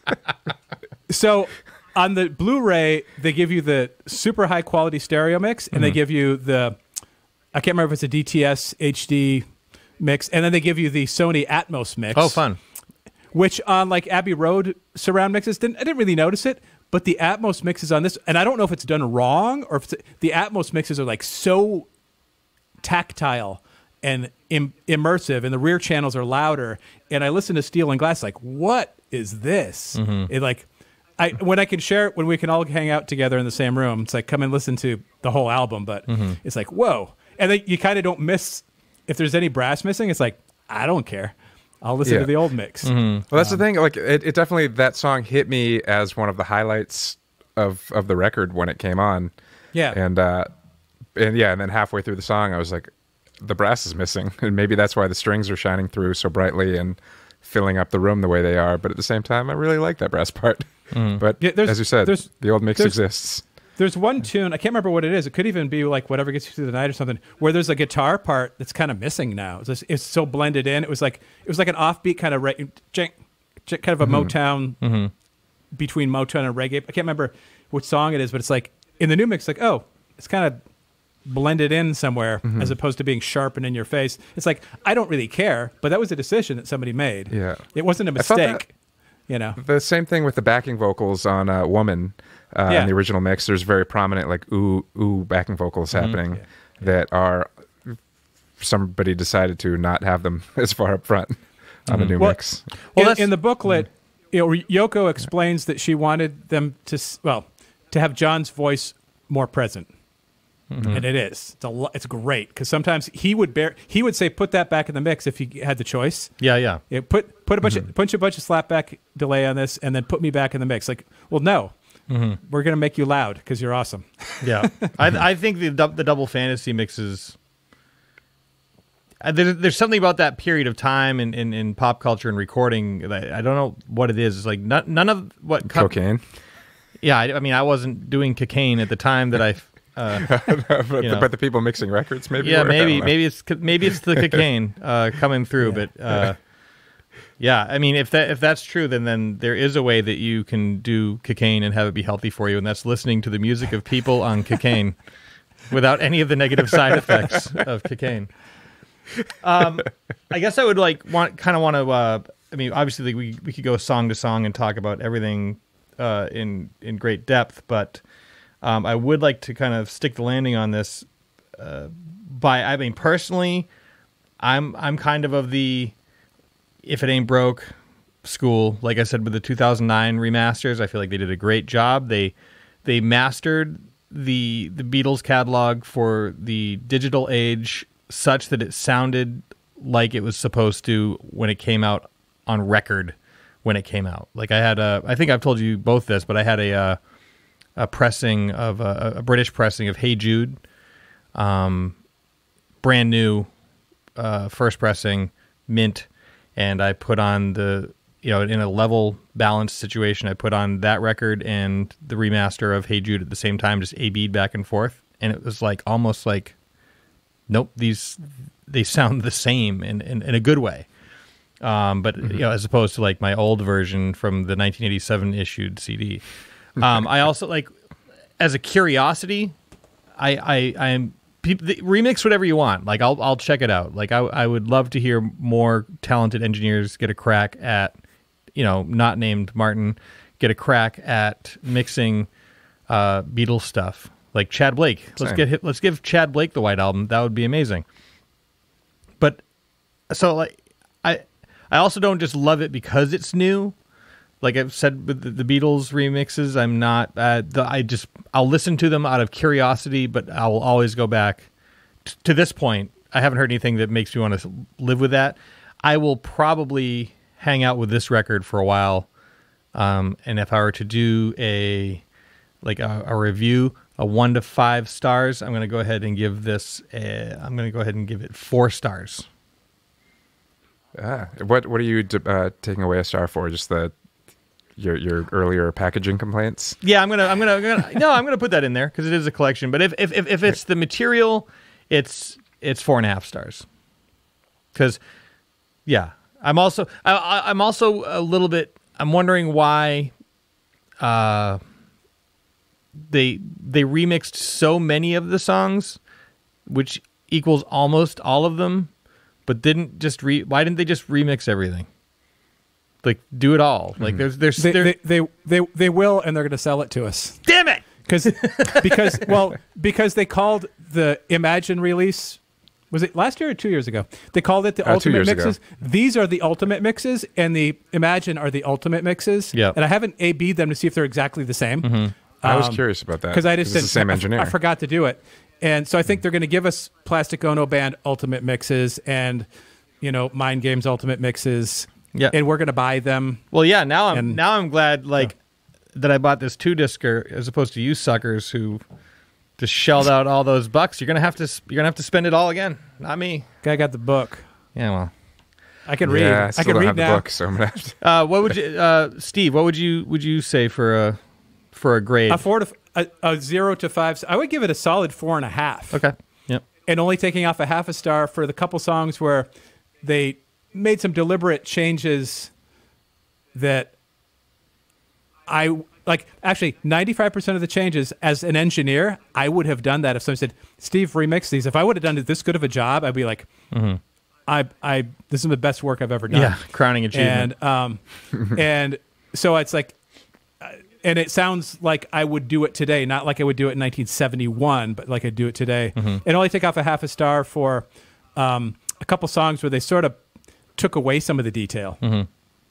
[SPEAKER 4] So on the Blu-ray, they give you the super high quality stereo mix, and they mm-hmm. give you the I can't remember if it's a DTS HD mix, and then they give you the Sony Atmos mix.
[SPEAKER 2] Oh, fun.
[SPEAKER 4] Which on like Abbey Road surround mixes, didn't I didn't really notice it, but the Atmos mixes on this, and I don't know if it's done wrong or if the Atmos mixes are like so tactile and Im- immersive, and the rear channels are louder. And I listen to Steel and Glass, like, what is this? Mm-hmm. It like, I when I can share it, when we can all hang out together in the same room, it's like come and listen to the whole album. But mm-hmm. it's like, whoa, and then you kind of don't miss if there's any brass missing. It's like I don't care. I'll listen
[SPEAKER 3] Yeah.
[SPEAKER 4] to the old mix. Mm-hmm.
[SPEAKER 3] Well, that's the um, thing. Like, it, it definitely that song hit me as one of the highlights of of the record when it came on.
[SPEAKER 4] Yeah.
[SPEAKER 3] and uh, and yeah, and then halfway through the song, I was like, the brass is missing, and maybe that's why the strings are shining through so brightly and filling up the room the way they are. But at the same time, I really like that brass part. Mm. But
[SPEAKER 4] Yeah, there's-
[SPEAKER 3] as you said,
[SPEAKER 4] there's-
[SPEAKER 3] the old mix exists.
[SPEAKER 4] There's one tune I can't remember what it is. It could even be like whatever gets you through the night or something, where there's a guitar part that's kind of missing now. It's, just- it's so blended in. It was like it was like an offbeat kind of re- kind of a mm-hmm. Motown mm-hmm. between Motown and reggae. I can't remember which song it is, but it's like in the new mix, like oh, it's kind of blended in somewhere mm-hmm. as opposed to being sharp and in your face. It's like I don't really care, but that was a decision that somebody made.
[SPEAKER 3] Yeah.
[SPEAKER 4] it wasn't a mistake. You know,
[SPEAKER 3] The same thing with the backing vocals on uh, "Woman" uh,
[SPEAKER 4] Yeah.
[SPEAKER 3] in the original mix. There's very prominent like ooh ooh backing vocals
[SPEAKER 4] Mm-hmm.
[SPEAKER 3] happening that are somebody decided to not have them as far up front on the new
[SPEAKER 4] Mm-hmm. Well,
[SPEAKER 3] mix.
[SPEAKER 2] Well,
[SPEAKER 4] in, in the booklet, you know, Yoko explains that she wanted them to, well, to have John's voice more present, and it is. It's a, lo- it's great because sometimes he would bear, he would say, "Put that back in the mix" if he had the choice.
[SPEAKER 2] Yeah, yeah.
[SPEAKER 4] Yeah, put put a bunch of punch a bunch of slapback delay on this, and then put me back in the mix. Like, well, no, we're gonna make you loud because you're awesome.
[SPEAKER 2] Yeah, I, I think the the double fantasy mixes. Uh, there, there's something about that period of time in, in, in pop culture and recording that I don't know what it is. It's like none, none of what co-
[SPEAKER 3] Cocaine,
[SPEAKER 2] Yeah, I, I mean, I wasn't doing cocaine at the time that I. Uh,
[SPEAKER 3] but,
[SPEAKER 2] You know.
[SPEAKER 3] but the people mixing records maybe.
[SPEAKER 2] yeah,
[SPEAKER 3] were.
[SPEAKER 2] Maybe maybe it's maybe it's the cocaine uh, coming through, but uh, yeah, I mean, if that if that's true, then then there is a way that you can do cocaine and have it be healthy for you, and that's listening to the music of people on cocaine without any of the negative side effects of cocaine. Um, I guess I would like want kind of want to. Uh, I mean, obviously, like, we we could go song to song and talk about everything uh, in in great depth, but um, I would like to kind of stick the landing on this. Uh, by I mean, personally, I'm I'm kind of of the if it ain't broke school. Like I said, with the 2009 remasters, I feel like they did a great job. They they mastered the the Beatles catalog for the digital age such that it sounded like it was supposed to when it came out on record when it came out. Like I had a I think I've told you both this, but I had a uh, a pressing of a, a British pressing of Hey Jude, um, brand new uh, first pressing mint, and I put on the you know in a level balanced situation. I put on that record and the remaster of Hey Jude at the same time, just a bead back and forth, and it was like almost like, nope, these they sound the same in in, in a good way. Um, but you know, as opposed to like my old version from the 1987 issued CD. Um, I also like as a curiosity, I I I'm remix whatever you want. Like I'll I'll check it out. Like I I would love to hear more talented engineers get a crack at, you know, not named Martin, get a crack at mixing uh, Beatles stuff. Like Chad Blake. Let's
[SPEAKER 3] Same.
[SPEAKER 2] get let's give Chad Blake the White Album. That would be amazing. But so like I I also don't just love it because it's new. Like I've said with the, Beatles remixes, I'm not. Uh, the, I just I'll listen to them out of curiosity, but I will always go back t- to this point. I haven't heard anything that makes me want to live with that. I will probably hang out with this record for a while Um, and if I were to do a like a, a review, a one to five stars, I'm going to go ahead and give this. A, I'm going to go ahead and give it four stars.
[SPEAKER 3] Ah, what what are you uh, taking away a star for? Just the your your earlier packaging complaints?
[SPEAKER 2] Yeah, I'm gonna, I'm gonna, I'm gonna no, I'm gonna put that in there because it is a collection. But if, if if if it's the material, it's it's four and a half stars. Because, yeah, I'm also I, I, I'm also a little bit. I'm wondering why, uh, they they remixed so many of the songs, which equals almost all of them, but didn't just re. Why didn't they just remix everything? Like do it all. Like there's there's
[SPEAKER 4] They,
[SPEAKER 2] there,
[SPEAKER 4] they, they, they, they will, and they're going to sell it to us.
[SPEAKER 2] damn it.
[SPEAKER 4] because because well because they called the Imagine release was it last year or two years ago? They called it the
[SPEAKER 3] Uh,
[SPEAKER 4] ultimate
[SPEAKER 3] years ago.
[SPEAKER 4] mixes. These are the ultimate mixes, and the Imagine are the ultimate mixes.
[SPEAKER 2] Yeah.
[SPEAKER 4] and I haven't A B them to see if they're exactly the same.
[SPEAKER 3] I was
[SPEAKER 4] Um,
[SPEAKER 3] curious about that
[SPEAKER 4] because I just didn't.
[SPEAKER 3] the same
[SPEAKER 4] I-
[SPEAKER 3] engineer.
[SPEAKER 4] I, forgot to do it, and so I think they're going to give us Plastic Ono Band ultimate mixes and you know Mind Games ultimate mixes.
[SPEAKER 2] Yeah.
[SPEAKER 4] and we're going to buy them.
[SPEAKER 2] Well, yeah. Now I'm
[SPEAKER 4] And-
[SPEAKER 2] now I'm glad like that I bought this two discer as opposed to you suckers who just shelled out all those bucks. You're gonna have to you're gonna have to spend it all again. Not me.
[SPEAKER 4] Guy got the book.
[SPEAKER 2] Yeah. Well.
[SPEAKER 4] I can
[SPEAKER 3] yeah,
[SPEAKER 4] read.
[SPEAKER 3] I
[SPEAKER 4] I,
[SPEAKER 3] still
[SPEAKER 4] can
[SPEAKER 3] don't
[SPEAKER 4] read
[SPEAKER 3] have
[SPEAKER 4] now.
[SPEAKER 3] the book, so I'm gonna have to.
[SPEAKER 2] Uh, what would you, uh, Steve? What would you would you say for a for a grade?
[SPEAKER 4] A four to a, a zero to five. I would give it a solid four and a half.
[SPEAKER 2] okay. Yep.
[SPEAKER 4] And only taking off a half a star for the couple songs where they made some deliberate changes that I like. Actually, ninety five percent of the changes as an engineer, I would have done that if someone said, "Steve, remix these." If I would have done this good of a job, I'd be like, "I, I, this is the best work I've ever done."
[SPEAKER 2] Yeah. Crowning achievement.
[SPEAKER 4] and um, and so it's like, uh, and it sounds like I would do it today, not like I would do it in 1971, but like I'd do it today. And only take off a half a star for um, a couple songs where they sort of took away some of the detail.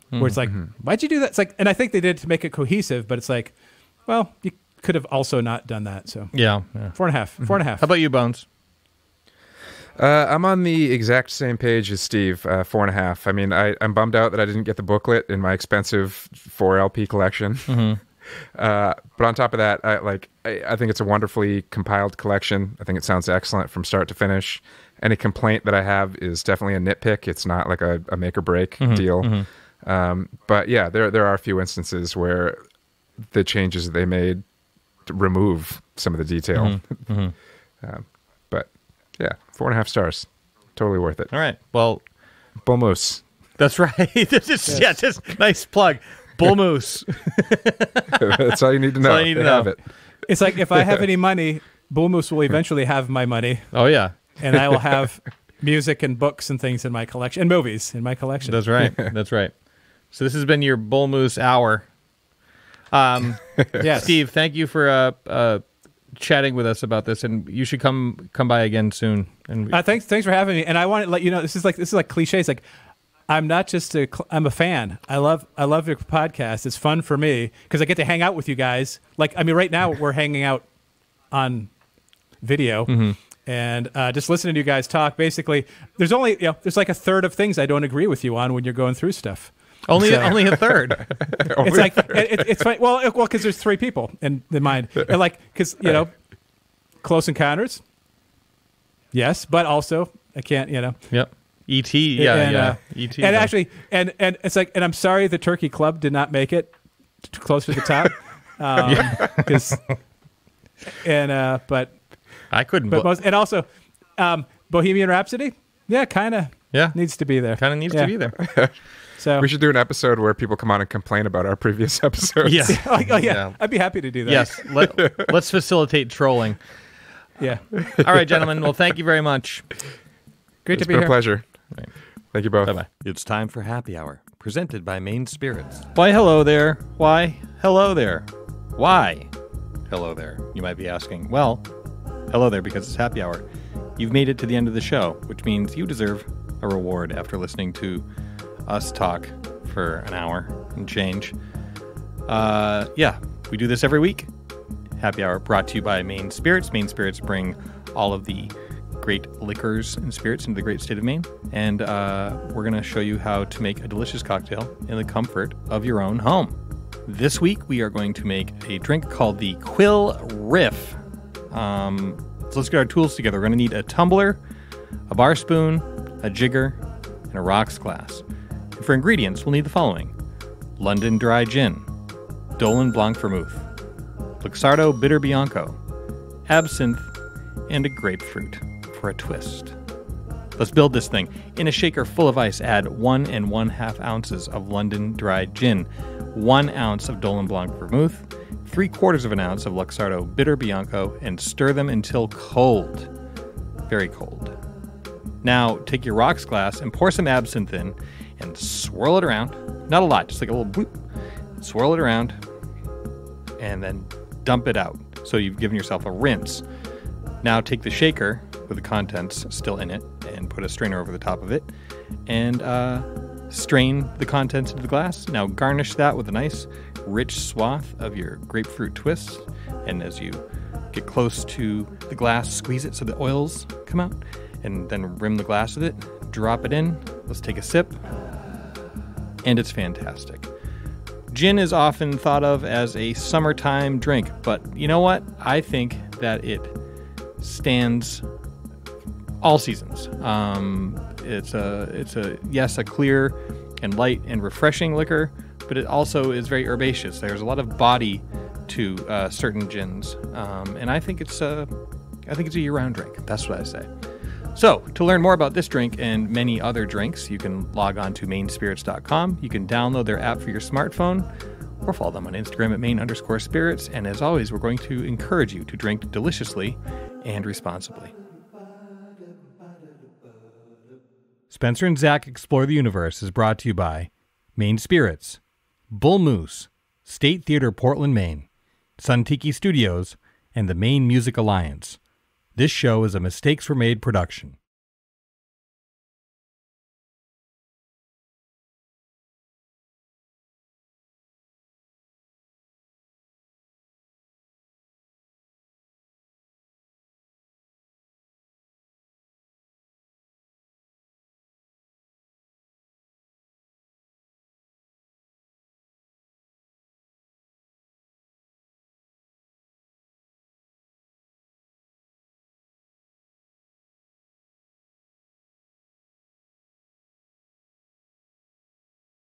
[SPEAKER 4] Where it's like, why'd you do that? It's like, and I think they did it to make it cohesive, but it's like, well, you could have also not done that. So
[SPEAKER 2] yeah. yeah.
[SPEAKER 4] four and a half, four and a half.
[SPEAKER 2] How about you, Bones?
[SPEAKER 3] Uh, I'm on the exact same page as Steve, uh, four and a half. I mean, I, I'm bummed out that I didn't get the booklet in my expensive four LP collection. Uh, but on top of that, I, like I, I think it's a wonderfully compiled collection. I think it sounds excellent from start to finish. Any complaint that I have is definitely a nitpick. It's not like a, a make or break deal. Um, but yeah, there there are a few instances where the changes that they made remove some of the detail. um, but yeah, four and a half stars, totally worth it.
[SPEAKER 2] All right. Well,
[SPEAKER 3] Bull Moose.
[SPEAKER 2] that's right. this is yeah, just nice plug. Bull Moose.
[SPEAKER 3] That's all you need to know.
[SPEAKER 2] all you need to
[SPEAKER 3] They have
[SPEAKER 2] know.
[SPEAKER 3] it.
[SPEAKER 4] it's like if I have any money, Bull Moose will eventually have my money.
[SPEAKER 2] Oh yeah.
[SPEAKER 4] And I will have music and books and things in my collection and movies in my collection.
[SPEAKER 2] That's right. That's right. So this has been your Bull Moose hour. Um,
[SPEAKER 4] yes.
[SPEAKER 2] Steve, thank you for uh, uh, chatting with us about this, and you should come come by again soon. And
[SPEAKER 4] Uh, thanks, thanks for having me. And I want to let you know this is like this is like cliches. Like I'm not just a cl- I'm a fan. I love I love your podcast. It's fun for me because I get to hang out with you guys. Like I mean, right now we're hanging out on video. And uh, just listening to you guys talk, basically, there's only you know, there's like a third of things I don't agree with you on when you're going through stuff.
[SPEAKER 2] only
[SPEAKER 4] So-
[SPEAKER 2] only a third.
[SPEAKER 4] it's like it, it, it's funny. Well, it- well, because there's three people in the mind, and like because you know, close encounters. Yes, but also I can't. You know.
[SPEAKER 2] yep. Et. Yeah.
[SPEAKER 4] and,
[SPEAKER 2] yeah.
[SPEAKER 4] uh,
[SPEAKER 2] Et.
[SPEAKER 4] and
[SPEAKER 2] though.
[SPEAKER 4] actually, and and it's like, and I'm sorry the Turkey Club did not make it t- close to the top. Because, and uh, but
[SPEAKER 2] I couldn't.
[SPEAKER 4] but
[SPEAKER 2] Bo-
[SPEAKER 4] most, and also, um, Bohemian Rhapsody, yeah, kind of
[SPEAKER 2] yeah.
[SPEAKER 4] needs to be there.
[SPEAKER 2] Kind of needs
[SPEAKER 4] Yeah.
[SPEAKER 2] to be there.
[SPEAKER 4] So
[SPEAKER 3] We should do an episode where people come on and complain about our previous episodes.
[SPEAKER 2] Yeah.
[SPEAKER 4] oh, oh, yeah,
[SPEAKER 2] Yeah.
[SPEAKER 4] I'd be happy to do that.
[SPEAKER 2] yes. Let, let's facilitate trolling.
[SPEAKER 4] yeah,
[SPEAKER 2] All right, gentlemen. Well, thank you very much.
[SPEAKER 4] great
[SPEAKER 3] It's
[SPEAKER 4] to be
[SPEAKER 3] been a
[SPEAKER 4] here.
[SPEAKER 3] pleasure. Thank you both.
[SPEAKER 2] Bye bye.
[SPEAKER 1] It's time for happy hour, presented by Maine Spirits.
[SPEAKER 2] Why, hello there. Why, hello there. Why, hello there, you might be asking. Well, hello there because it's happy hour. You've made it to the end of the show, which means you deserve a reward after listening to us talk for an hour and change. Uh, yeah, we do this every week. Happy hour brought to you by Maine Spirits. Maine Spirits bring all of the great liquors and spirits into the great state of Maine. And uh, we're going to show you how to make a delicious cocktail in the comfort of your own home. This week we are going to make a drink called the Quill Riff. Um, so let's get our tools together. We're going to need a tumbler, a bar spoon, a jigger, and a rocks glass. And for ingredients, we'll need the following London Dry Gin, Dolin Blanc Vermouth, Luxardo Bitter Bianco, absinthe, and a grapefruit for a twist. Let's build this thing. In a shaker full of ice, add one and one half ounces of London dried gin, one ounce of Dolin Blanc vermouth, three quarters of an ounce of Luxardo Bitter Bianco, and stir them until cold. Very cold. Now, take your rocks glass and pour some absinthe in and swirl it around. Not a lot, just like a little bloop. Swirl it around and then dump it out. So you've given yourself a rinse. Now take the shaker with the contents still in it and put a strainer over the top of it and uh, strain the contents into the glass. Now garnish that with a nice rich swath of your grapefruit twist. And as you get close to the glass, squeeze it so the oils come out and then rim the glass with it. Drop it in. Let's take a sip. And it's fantastic. Gin is often thought of as a summertime drink, but you know what? I think that it stands all seasons. Um, it's a it's a yes a clear and light and refreshing liquor, but it also is very herbaceous. There's a lot of body to uh, certain gins, um, and I think it's a I think it's a year-round drink. That's what I say. So, to learn more about this drink and many other drinks, you can log on to mainespirits.com. You can download their app for your smartphone or follow them on Instagram at main underscore spirits. And as always, we're going to encourage you to drink deliciously and responsibly. Spencer and Zach Explore the Universe is brought to you by Maine Spirits, Bull Moose, State Theater Portland, Maine, Sun Tiki Studios, and the Maine Music Alliance. This show is a Mistakes Were Made production.